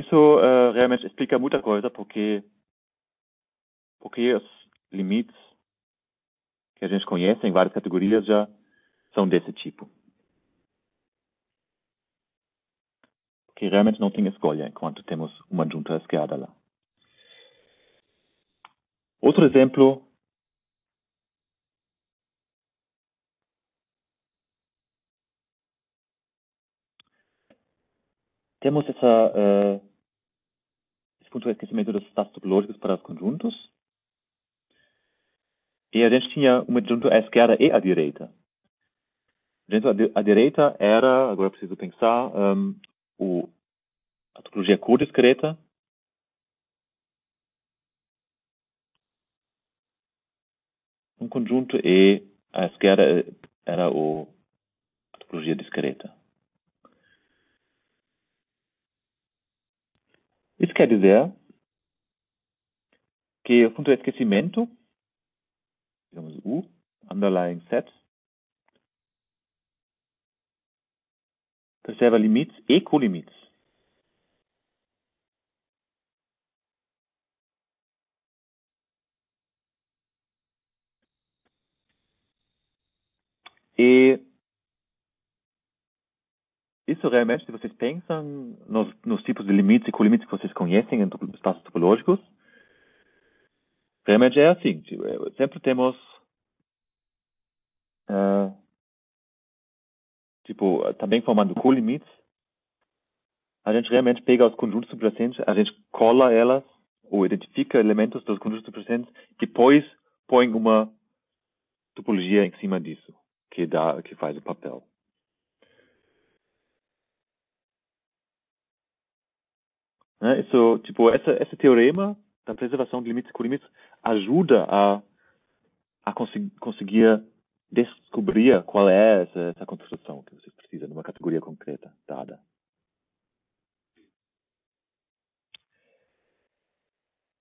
Isso uh, realmente explica muita coisa, porque, porque os limites que a gente conhece em várias categorias já são desse tipo. Porque realmente não tem escolha enquanto temos uma junta esquerda lá. Outro exemplo temos essa uh, de esquecimento dos estados topológicos para os conjuntos. E a gente tinha uma junta à esquerda e à direita. Dentro à direita era, agora preciso pensar, um, o, a topologia codiscreta. Um conjunto e à esquerda era o, a topologia discreta. Isso quer dizer que o ponto de esquecimento, digamos U, underlying set, preserva limites e colimites. E isso realmente, se vocês pensam nos, nos tipos de limites e colimites que vocês conhecem em espaços topológicos, realmente é assim. Sempre temos uh, tipo, também formando colimites, a gente realmente pega os conjuntos subjacentes, a gente cola elas ou identifica elementos dos conjuntos subjacentes, depois põe uma topologia em cima disso que dá, que faz o papel. Né? Isso, tipo, essa, esse teorema da preservação de limites e colimites ajuda a, a conseguir, conseguir descobrir qual é essa, essa construção que vocês precisam numa categoria concreta dada.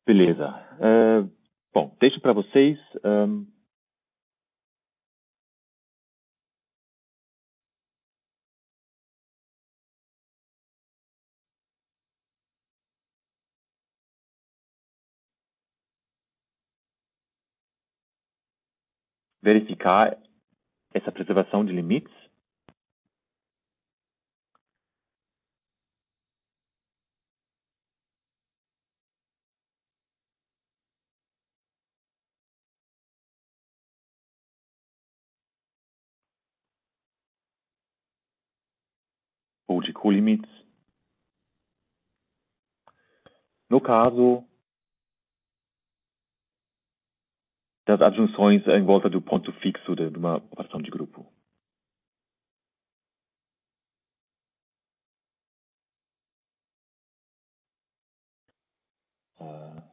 Beleza. Uh, bom, deixo para vocês um, verificar essa preservação de limites. ou de colimites. No caso, das adjunções em volta do ponto fixo de, de uma operação de grupo. Ah,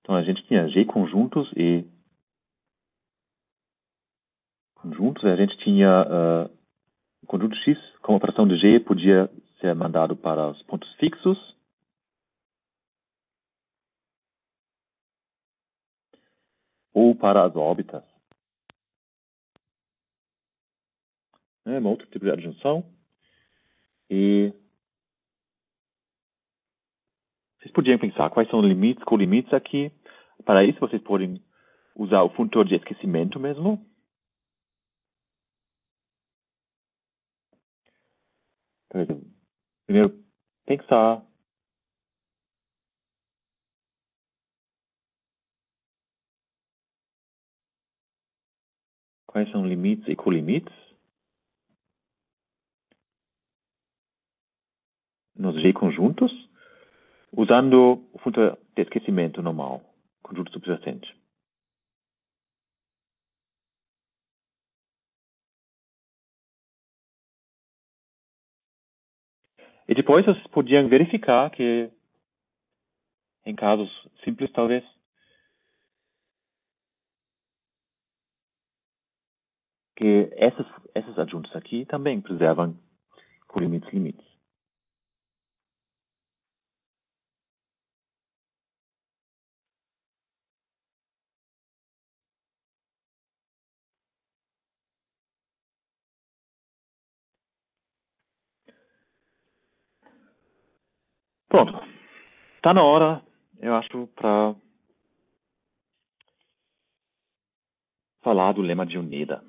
então a gente tinha G conjuntos e conjuntos, a gente tinha uh, conjunto X com a operação de G podia ser mandado para os pontos fixos ou para as órbitas. É uma outra tipo de adjunção. E vocês podiam pensar quais são os limites, colimites aqui. Para isso, vocês podem usar o funtor de esquecimento mesmo. Primeiro, pensar Quais são limites e colimites? Nos G conjuntos, usando o funtor de esquecimento normal, conjunto subjacente. E depois vocês podiam verificar que, em casos simples talvez, que essas, essas adjuntos aqui também preservam limites limites. Pronto. Está na hora, eu acho, para falar do lema de Unida.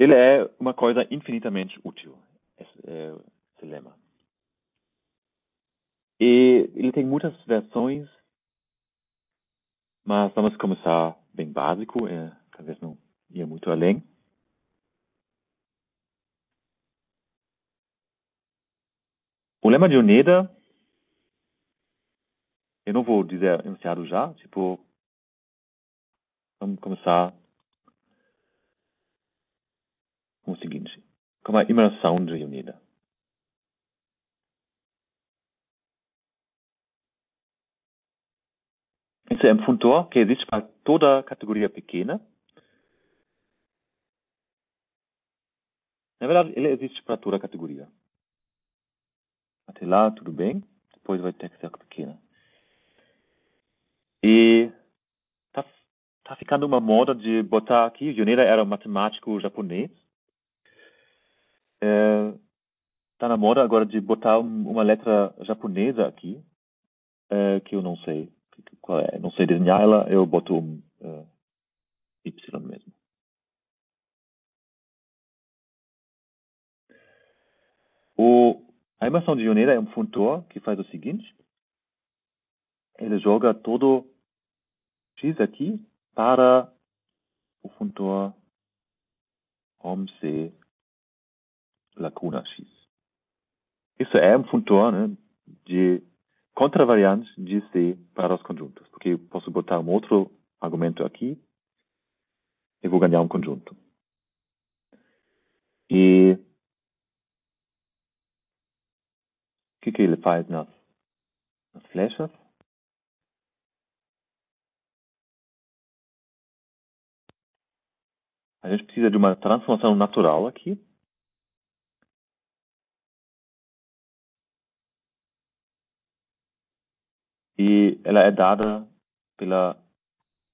Ele é uma coisa infinitamente útil, esse, é, esse lema. E ele tem muitas versões, mas vamos começar bem básico, é, talvez não ir muito além. O lema de Uneda, eu não vou dizer enunciado já, tipo, vamos começar o seguinte, como a imersão reunida. Esse é um funtor que existe para toda categoria pequena. Na verdade, ele existe para toda categoria. Até lá, tudo bem. Depois vai ter que ser pequena. E tá, tá ficando uma moda de botar aqui. Yoneda era um matemático japonês. É, tá na moda agora de botar uma letra japonesa aqui, é, que eu não sei qual é. Não sei desenhar ela, eu boto um uh, Y mesmo. O, a imersão de Ioneda é um funtor que faz o seguinte. Ele joga todo X aqui para o funtor OMC lacuna X. Isso é um funtor né, de contravariante de C para os conjuntos, porque eu posso botar um outro argumento aqui e vou ganhar um conjunto. E o que, que ele faz nas, nas flechas? A gente precisa de uma transformação natural aqui. E ela é dada pela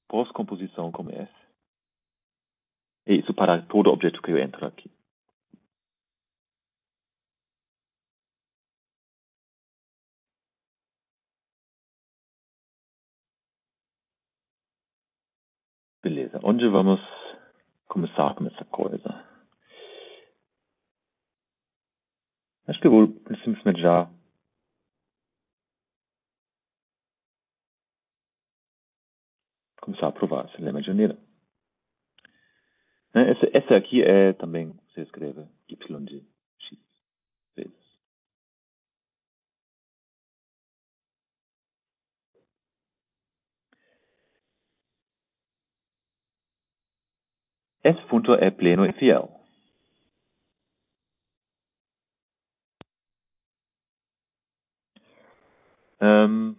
pós-composição como S. E isso para todo objeto que eu entro aqui. Beleza, onde vamos começar com essa coisa? Acho que eu vou simplesmente já começar a provar esse lema de janeiro. Né, essa, essa aqui é também, você escreve y de x vezes. Esse ponto é pleno e fiel. Um,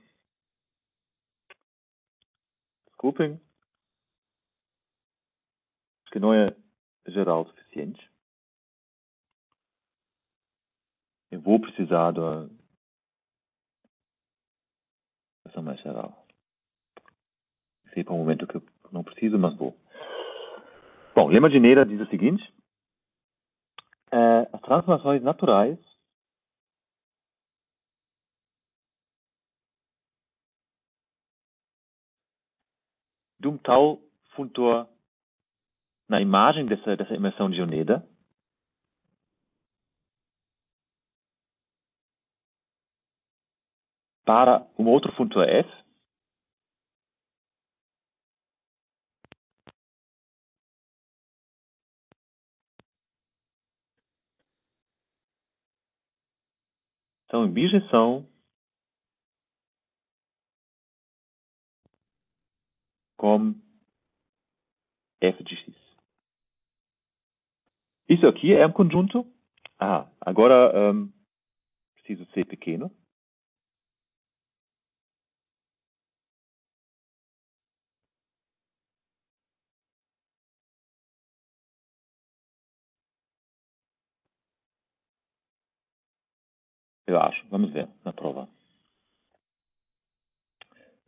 desculpem. Que não é geral suficiente. Eu vou precisar da versão mais geral. Sei para um momento que eu não preciso, mas vou. Bom, Lema de Neira diz o seguinte. É, as transformações naturais de um tal funtor. Na imagem dessa, dessa imersão de Oneda para um outro funtor F Então, bijeção com f de x. Isso aqui é um conjunto. Ah, agora um, preciso ser pequeno. Eu acho. Vamos ver na prova.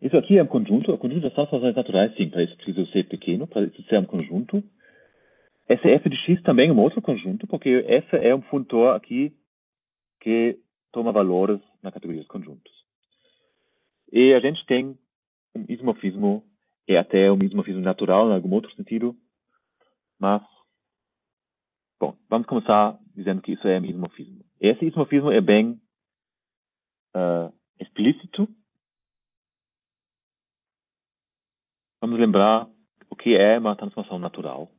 Isso aqui é um conjunto. O conjunto das transformações naturais, sim, para isso preciso ser pequeno, para isso ser um conjunto. Esse f de x também é um outro conjunto, porque f é um funtor aqui que toma valores na categoria dos conjuntos. E a gente tem um isomorfismo, e até um isomorfismo natural, em algum outro sentido, mas, bom, vamos começar dizendo que isso é um isomorfismo. Esse isomorfismo é bem uh, explícito. Vamos lembrar o que é uma transformação natural,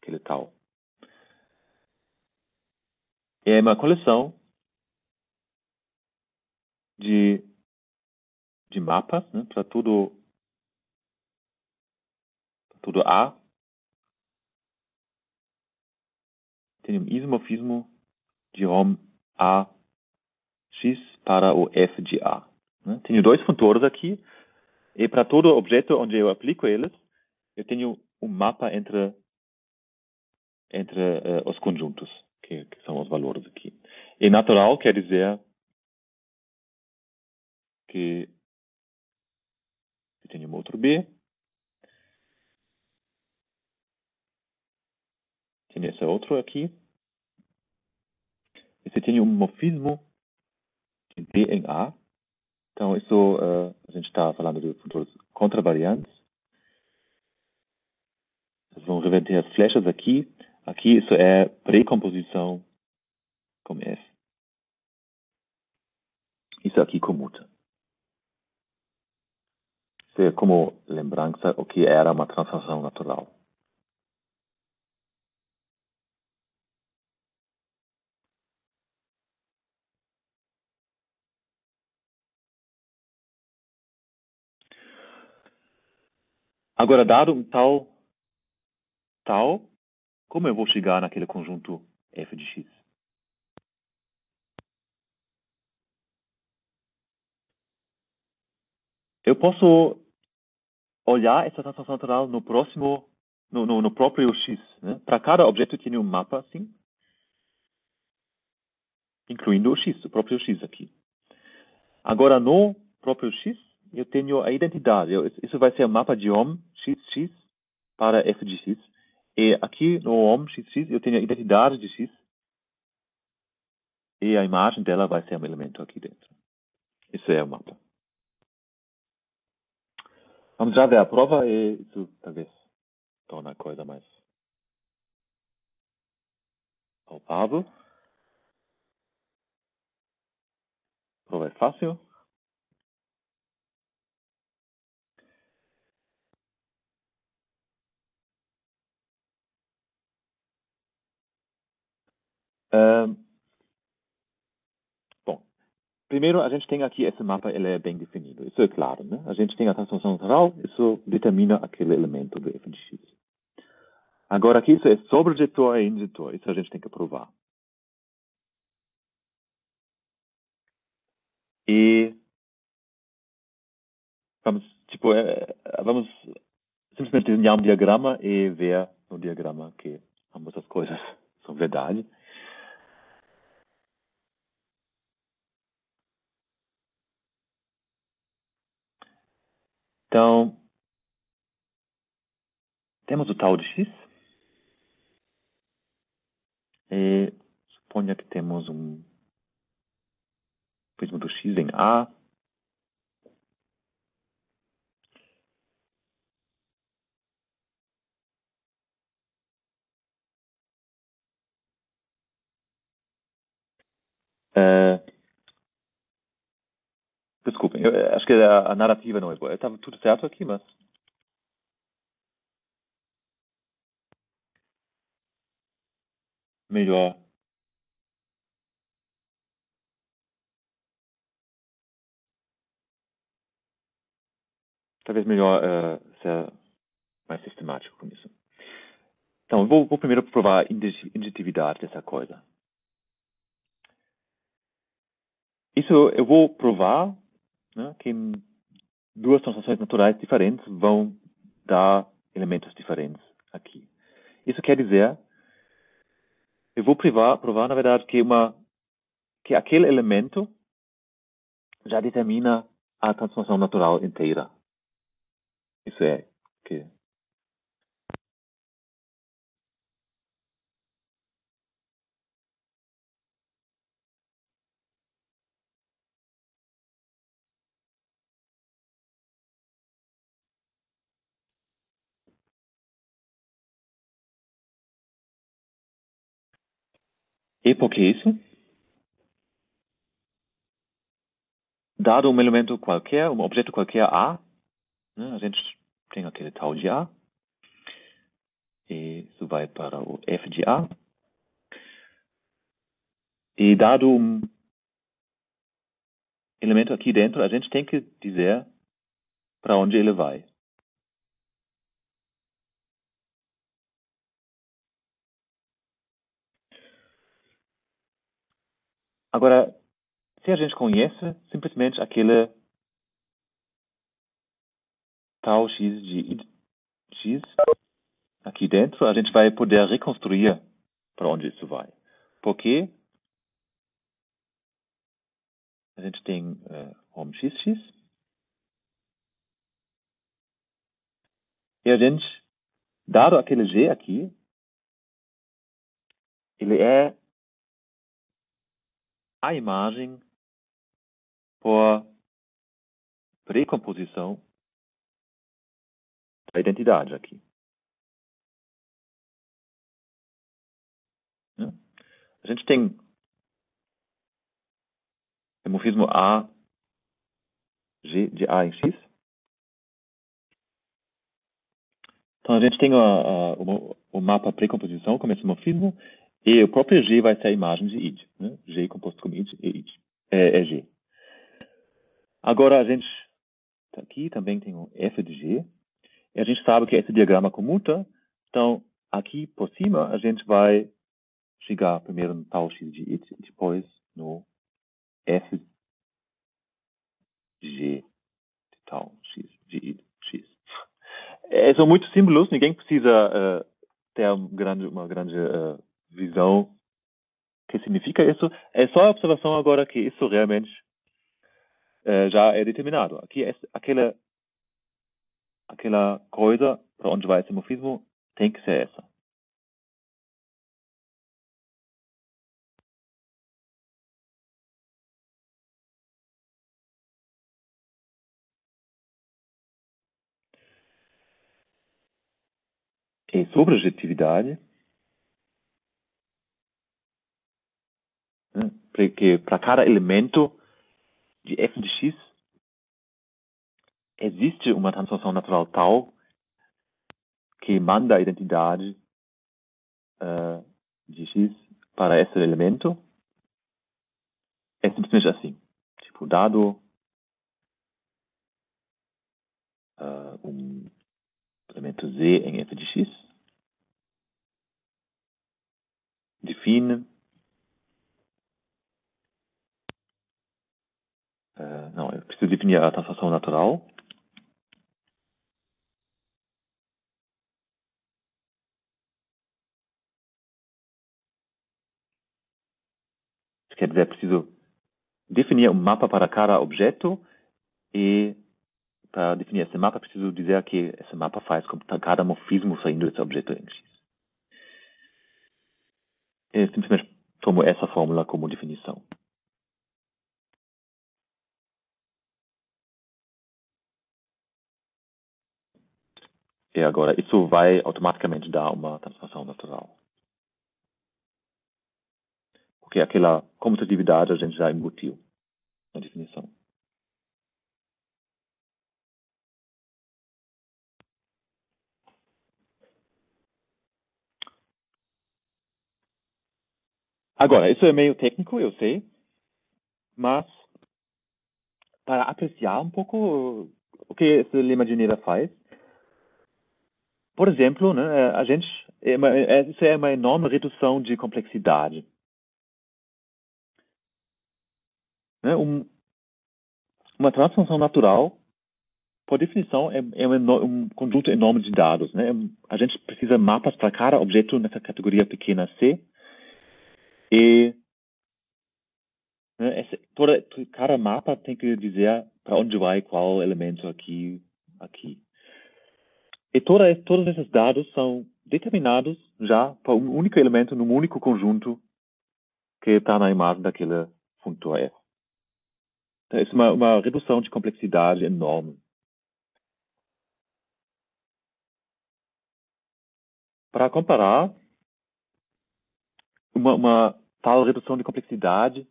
aquele tal. É uma coleção de, de mapas né, para tudo, tudo A. Tem um isomorfismo de ROM A x para o f de A. Né? Tenho dois funtores aqui. E para todo objeto onde eu aplico eles, eu tenho um mapa entre, entre eh, os conjuntos, que, que são os valores aqui. E natural quer dizer que eu tenho um outro B, tenho esse outro aqui, e se tenho um morfismo de B em A, então isso uh, a gente está falando de futuros contravariantes. Vocês vão reverter as flechas aqui. Aqui isso é precomposição com F. Isso aqui comuta. Isso é como lembrança o que era uma transformação natural. Agora, dado um tal, tal, como eu vou chegar naquele conjunto f de x? Eu posso olhar essa transformação natural no próximo, no, no, no próprio x. Né? Para cada objeto tem um mapa assim, incluindo o x, o próprio x aqui. Agora, no próprio x, eu tenho a identidade. Isso vai ser o mapa de OM xx para f de x. E aqui no OM xx eu tenho a identidade de x. E a imagem dela vai ser um elemento aqui dentro. Isso é o mapa. Vamos já ver a prova e isso talvez torna a coisa mais palpável. A prova é fácil. Bom, primeiro a gente tem aqui esse mapa, ele é bem definido. Isso é claro, né? A gente tem a transformação natural, isso determina aquele elemento do f de x. Agora aqui isso é sobrejetor e injetor, isso a gente tem que provar. E vamos, tipo, é, vamos simplesmente desenhar um diagrama e ver no diagrama que ambas as coisas são verdade. Então, temos o tal de x. E suponha que temos um prisma do x em A. Uh, Desculpem, eu acho que a, a narrativa não é boa. Estava tudo certo aqui, mas. Melhor. Talvez melhor uh, ser mais sistemático com isso. Então, vou, vou primeiro provar a injetividade dessa coisa. Isso eu vou provar né, que duas transações naturais diferentes vão dar elementos diferentes aqui. Isso quer dizer, eu vou provar, provar na verdade, que, uma, que aquele elemento já determina a transformação natural inteira. Isso é que E por que isso? Dado um elemento qualquer, um objeto qualquer A, né, a gente tem aquele tal de A, e isso vai para o f de A. E dado um elemento aqui dentro, a gente tem que dizer para onde ele vai. Agora, se a gente conhece simplesmente aquele tal x de x aqui dentro, a gente vai poder reconstruir para onde isso vai. Porque a gente tem uh, home xx e a gente, dado aquele g aqui, ele é a imagem por precomposição da identidade aqui. A gente tem hemorfismo A, G de A em X. Então a gente tem a, a, o, mapa precomposição como esse morfismo e o próprio G vai ser a imagem de id. Né? G composto com id e id. É, é G. Agora a gente aqui também tem um f de G. E a gente sabe que esse diagrama comuta. Então aqui por cima a gente vai chegar primeiro no tal x de it e depois no f g de tal x de it x. É, são muitos símbolos, ninguém precisa uh, ter uma grande, uma grande uh, visão que significa isso. É só a observação agora que isso realmente uh, já é determinado. Aqui, é, aquela, aquela coisa para onde vai esse morfismo tem que ser essa. em subjetividade, né? Porque para cada elemento de f de x existe uma transformação natural tal que manda a identidade uh, de x para esse elemento. É simplesmente assim. Tipo, dado uh, um elemento z em f de x, define uh, não, eu preciso definir a transformação natural quer dizer, preciso definir um mapa para cada objeto e para definir esse mapa, preciso dizer que esse mapa faz com cada morfismo saindo desse objeto em X. Eu simplesmente tomo essa fórmula como definição. E agora, isso vai automaticamente dar uma transformação natural. Porque aquela comutatividade a gente já embutiu na definição. Agora, isso é meio técnico, eu sei, mas para apreciar um pouco o que esse lema de faz, por exemplo, né, a gente, é uma, é, isso é uma enorme redução de complexidade. Né, um, uma transformação natural, por definição, é, é um, um, conjunto enorme de dados. Né? A gente precisa mapas para cada objeto nessa categoria pequena C, e né, esse, toda, cada mapa tem que dizer para onde vai qual elemento aqui, aqui. E toda, todos esses dados são determinados já para um único elemento num único conjunto que está na imagem daquele funtor F. Então, isso é uma, uma redução de complexidade enorme. Para comparar, uma, uma tal redução de complexidade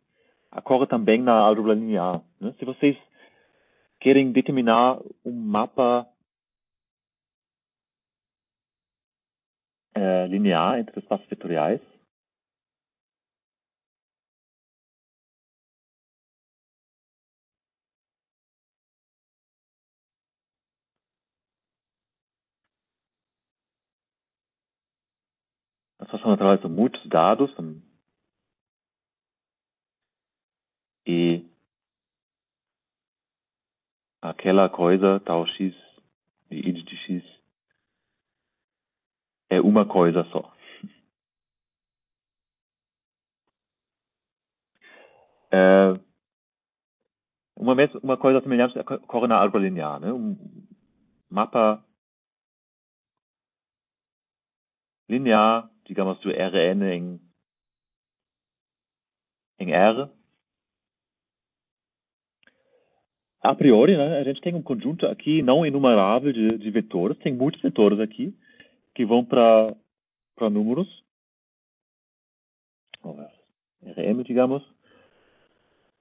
ocorre também na álgebra linear. Né? Se vocês querem determinar um mapa é, linear entre os espaços vetoriais, a situação natural são muitos dados, e aquela coisa tal x de de x é uma coisa só. É, uma vez, uma coisa semelhante ocorre na árvore linear, né? Um mapa linear, digamos, do Rn em, em R. A priori, né, a gente tem um conjunto aqui não enumerável de, de vetores, tem muitos vetores aqui que vão para números, Rm, digamos.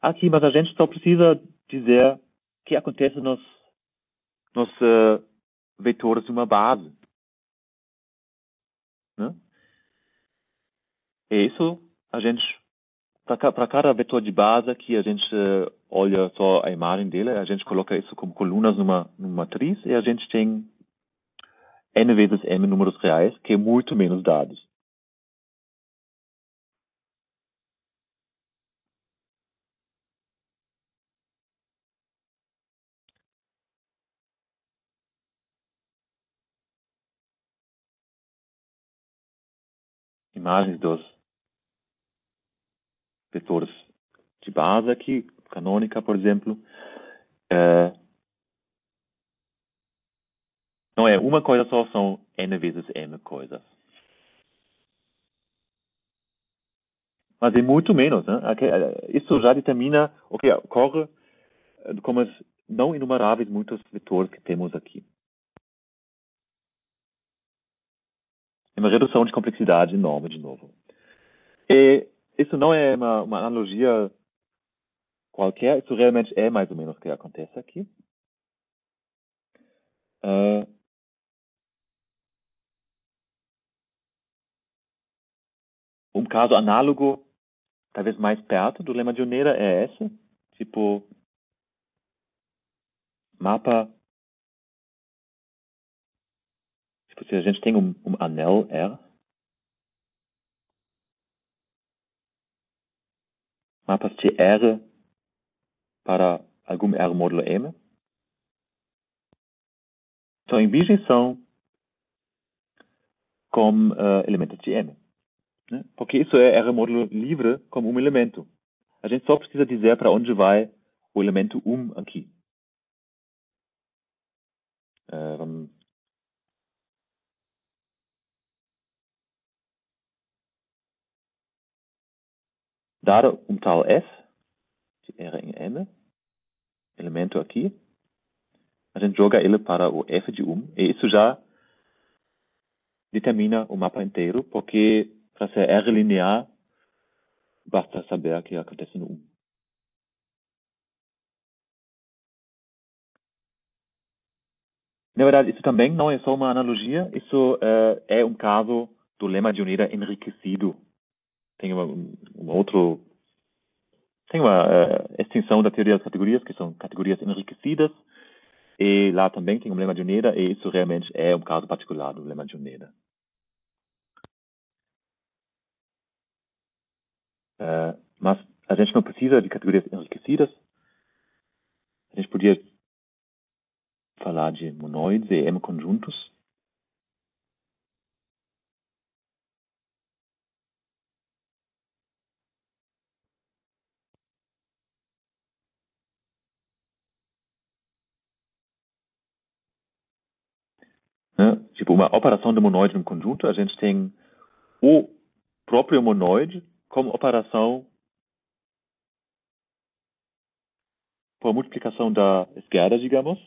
Aqui, mas a gente só precisa dizer o que acontece nos, nos uh, vetores de uma base. Né? E isso, a gente, para cada vetor de base que a gente uh, olha só a imagem dele, a gente coloca isso como colunas numa, numa matriz e a gente tem n vezes m números reais, que é muito menos dados. imagens dos vetores de base aqui, canônica, por exemplo. É, não é uma coisa só, são n vezes m coisas. Mas é muito menos. Né? Isso já determina o que ocorre como as não enumeráveis muitos vetores que temos aqui. É uma redução de complexidade enorme, de novo. E isso não é uma, uma analogia qualquer, isso realmente é mais ou menos o que acontece aqui. Uh, um caso análogo, talvez mais perto do lema de Oneira, é esse, tipo mapa se a gente tem um, um anel R, mapas de R para algum R módulo M, são em bijeição com uh, elementos de M. Né? Porque isso é R módulo livre como um elemento. A gente só precisa dizer para onde vai o elemento 1 aqui. Uh, Dado um tal f, de R em M, elemento aqui, a gente joga ele para o f de 1, e isso já determina o mapa inteiro, porque para ser R linear, basta saber o que acontece no 1. Na verdade, isso também não é só uma analogia, isso uh, é um caso do lema de unida enriquecido tem uma, uma outro tem uma uh, extensão da teoria das categorias que são categorias enriquecidas e lá também tem um lema de Unida e isso realmente é um caso particular do lema de Unida. Uh, mas a gente não precisa de categorias enriquecidas. A gente podia falar de monoides e M conjuntos. Tipo, uma operação de monoide no conjunto, a gente tem o próprio monoide como operação por multiplicação da esquerda, digamos.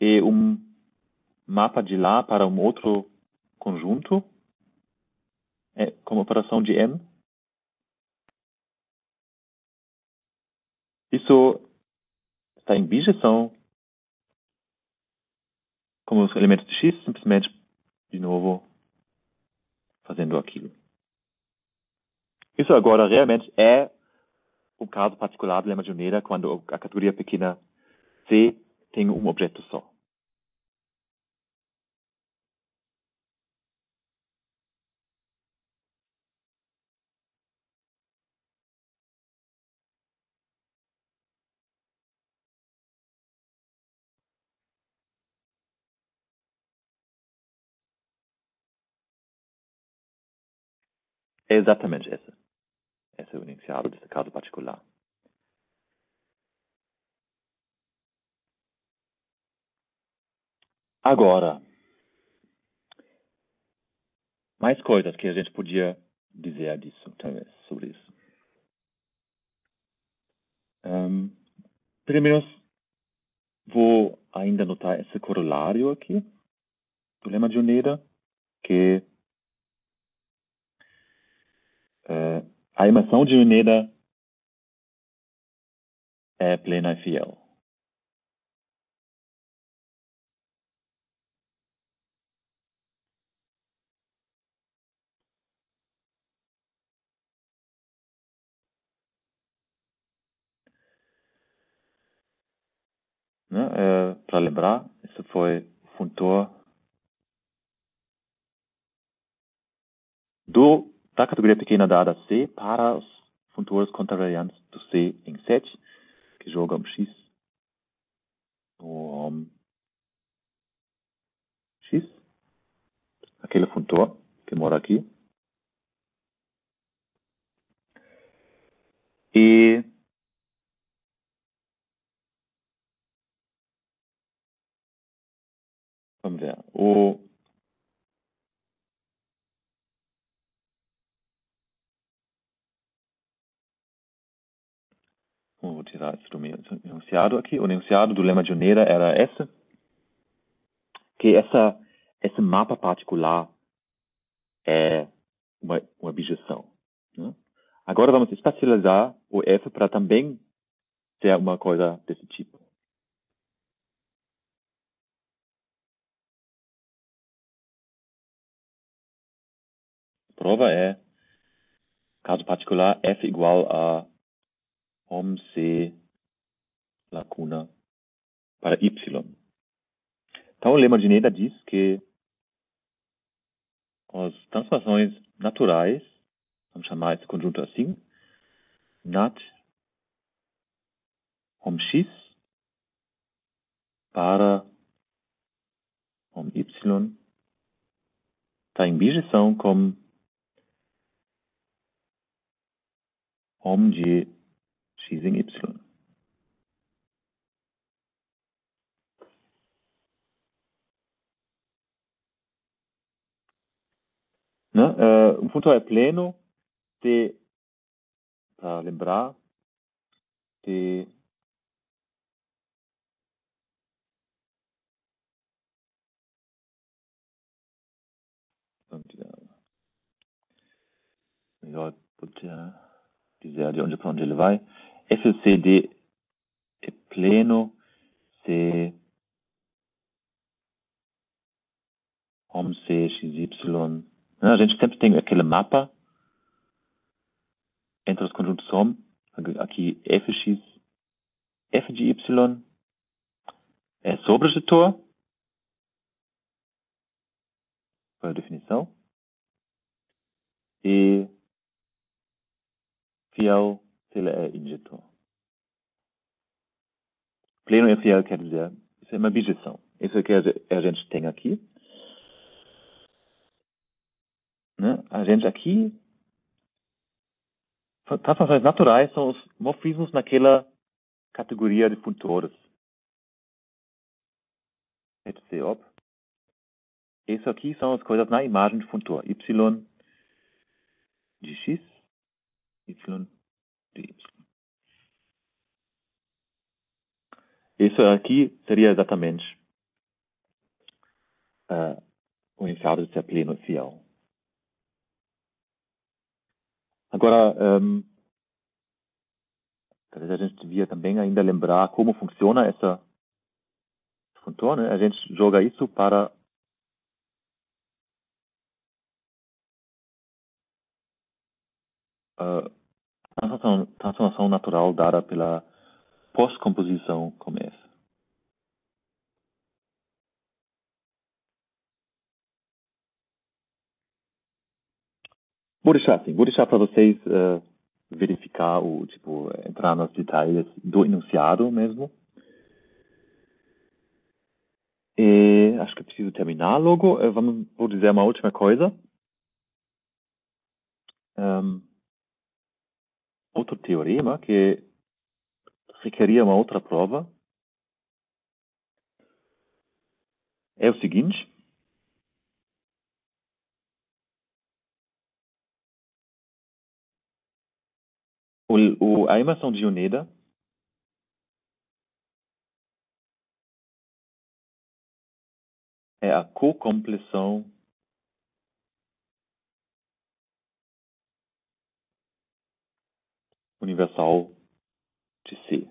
E um mapa de lá para um outro conjunto é como operação de M. Isso está em bijeção como os elementos de x, simplesmente, de novo, fazendo aquilo. Isso agora realmente é o caso particular do lema de Unida, quando a categoria pequena C tem um objeto só. É exatamente esse. Esse é o enunciado desse caso particular. Agora, mais coisas que a gente podia dizer disso, talvez, sobre isso. Um, primeiro, vou ainda notar esse corolário aqui do lema de Unida, que a emissão de Unida é plena e fiel. Né? É, Para lembrar, esse foi o funtor do, da categoria pequena dada C para os funtores contrariantes do C em 7, que jogam X no um, X, aquele funtor que mora aqui. E vamos ver, o isso do meu enunciado aqui. O enunciado do lema de Unida era esse, que essa, esse mapa particular é uma, uma objeção. Né? Agora vamos espacializar o F para também ser uma coisa desse tipo. A prova é, caso particular, F igual a hom C lacuna para Y. Então, o lema de Neda diz que as transformações naturais, vamos chamar esse conjunto assim, nat hom X para hom Y está em bijeção com hom de em y. Né? Uh, um funtor é pleno de, para lembrar, de melhor poder dizer de onde para onde. FCD é pleno se hom C, XY. A gente sempre tem aquele mapa entre os conjuntos hom. Aqui fx, f de y é sobrejetor, foi a definição, e fiel se ele é injetor. Pleno fiel quer dizer, isso é uma bijeção. Isso é que a gente tem aqui. Né? A gente aqui, transformações naturais são os morfismos naquela categoria de funtores. etc. Isso aqui são as coisas na imagem de funtor. Y de x, y. Isso aqui seria exatamente uh, o enunciado de ser pleno fiel. Agora, um, talvez a gente devia também ainda lembrar como funciona essa funtor. Né? A gente joga isso para uh, transformação, transformação natural dada pela pós-composição com F. Vou deixar assim, vou deixar para vocês uh, verificar o, tipo, entrar nos detalhes do enunciado mesmo. E acho que preciso terminar logo. Vamos, vou dizer uma última coisa. um, outro teorema que requeria uma outra prova. É o seguinte. O, o, a emissão de Uneda é a co-compleção universal de C.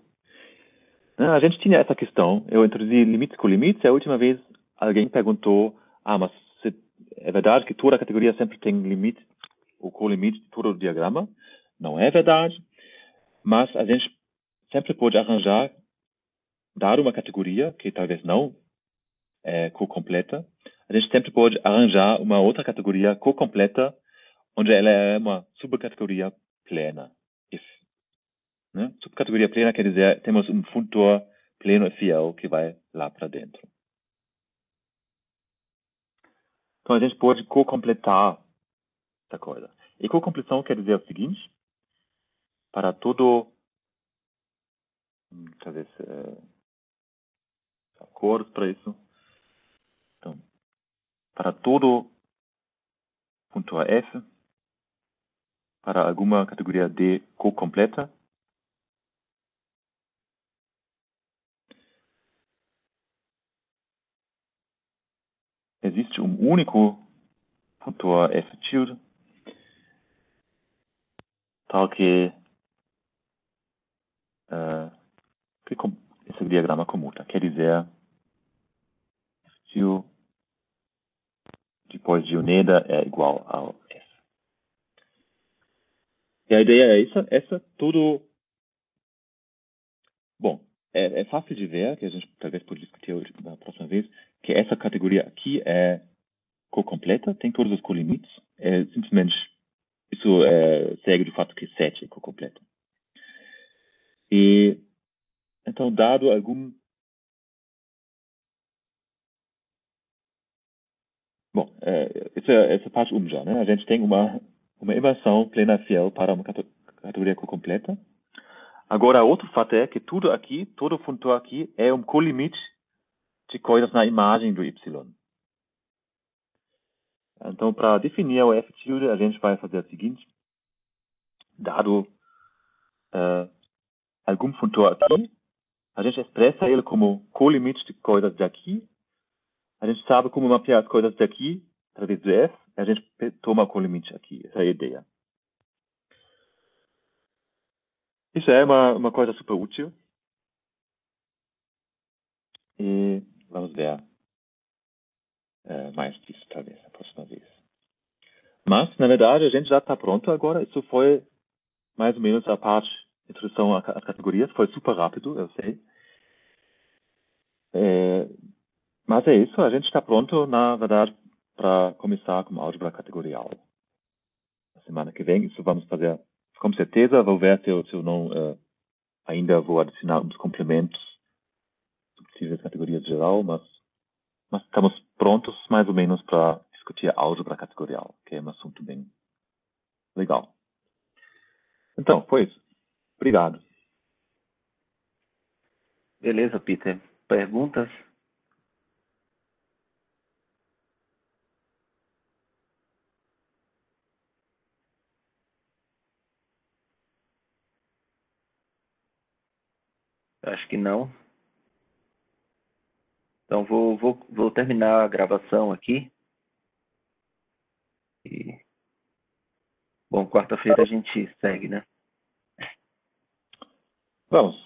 Né, a gente tinha essa questão, eu introduzi limites com limites, e a última vez alguém perguntou, ah, mas é verdade que toda categoria sempre tem limite, ou colimite de todo o diagrama? Não é verdade, mas a gente sempre pode arranjar, dar uma categoria, que talvez não é co-completa, a gente sempre pode arranjar uma outra categoria co-completa, onde ela é uma subcategoria plena. Né? Subcategoria plena quer dizer, temos um funtor pleno e fiel que vai lá para dentro. Então a gente pode co-completar essa coisa. E co-compleção quer dizer o seguinte, para todo, hum, talvez, é, acordos para isso, então, para todo ponto F, para alguma categoria D co-completa, existe um único ponto F tilde, tal que, uh, que esse diagrama comuta. Quer dizer, F depois de unida é igual ao F. E a ideia é essa, essa tudo... Bom, é, é fácil de ver, que a gente talvez pode discutir na próxima vez, que essa categoria aqui é co-completa, tem todos os colimites, é simplesmente, isso é, segue do fato que 7 é co-completa. E, então, dado algum Bom, é, essa, essa parte 1 já, né? A gente tem uma, uma equação plena fiel para uma categoria completa. Agora, outro fato é que tudo aqui, todo funtor aqui, é um colimite de coisas na imagem do y. Então, para definir o f tilde, a gente vai fazer o seguinte. Dado uh, algum funtor aqui, a gente expressa ele como colimite de coisas daqui a gente sabe como mapear as coisas daqui, através do F, a gente toma com limite aqui. Essa é a ideia. Isso é uma, uma coisa super útil. E vamos ver é, mais disso, talvez, a próxima vez. Mas, na verdade, a gente já está pronto agora. Isso foi mais ou menos a parte introdução às categorias. Foi super rápido, eu sei. É, mas é isso, a gente está pronto, na verdade, para começar com álgebra categorial. Na semana que vem, isso vamos fazer com certeza. Vou ver se eu, se eu não uh, ainda vou adicionar uns complementos subtíveis categorias geral, mas, mas estamos prontos mais ou menos para discutir álgebra categorial, que é um assunto bem legal. Então, foi isso. Obrigado. Beleza, Peter. Perguntas? Acho que não. Então vou, vou, vou terminar a gravação aqui. E... Bom, quarta-feira a gente segue, né? Vamos.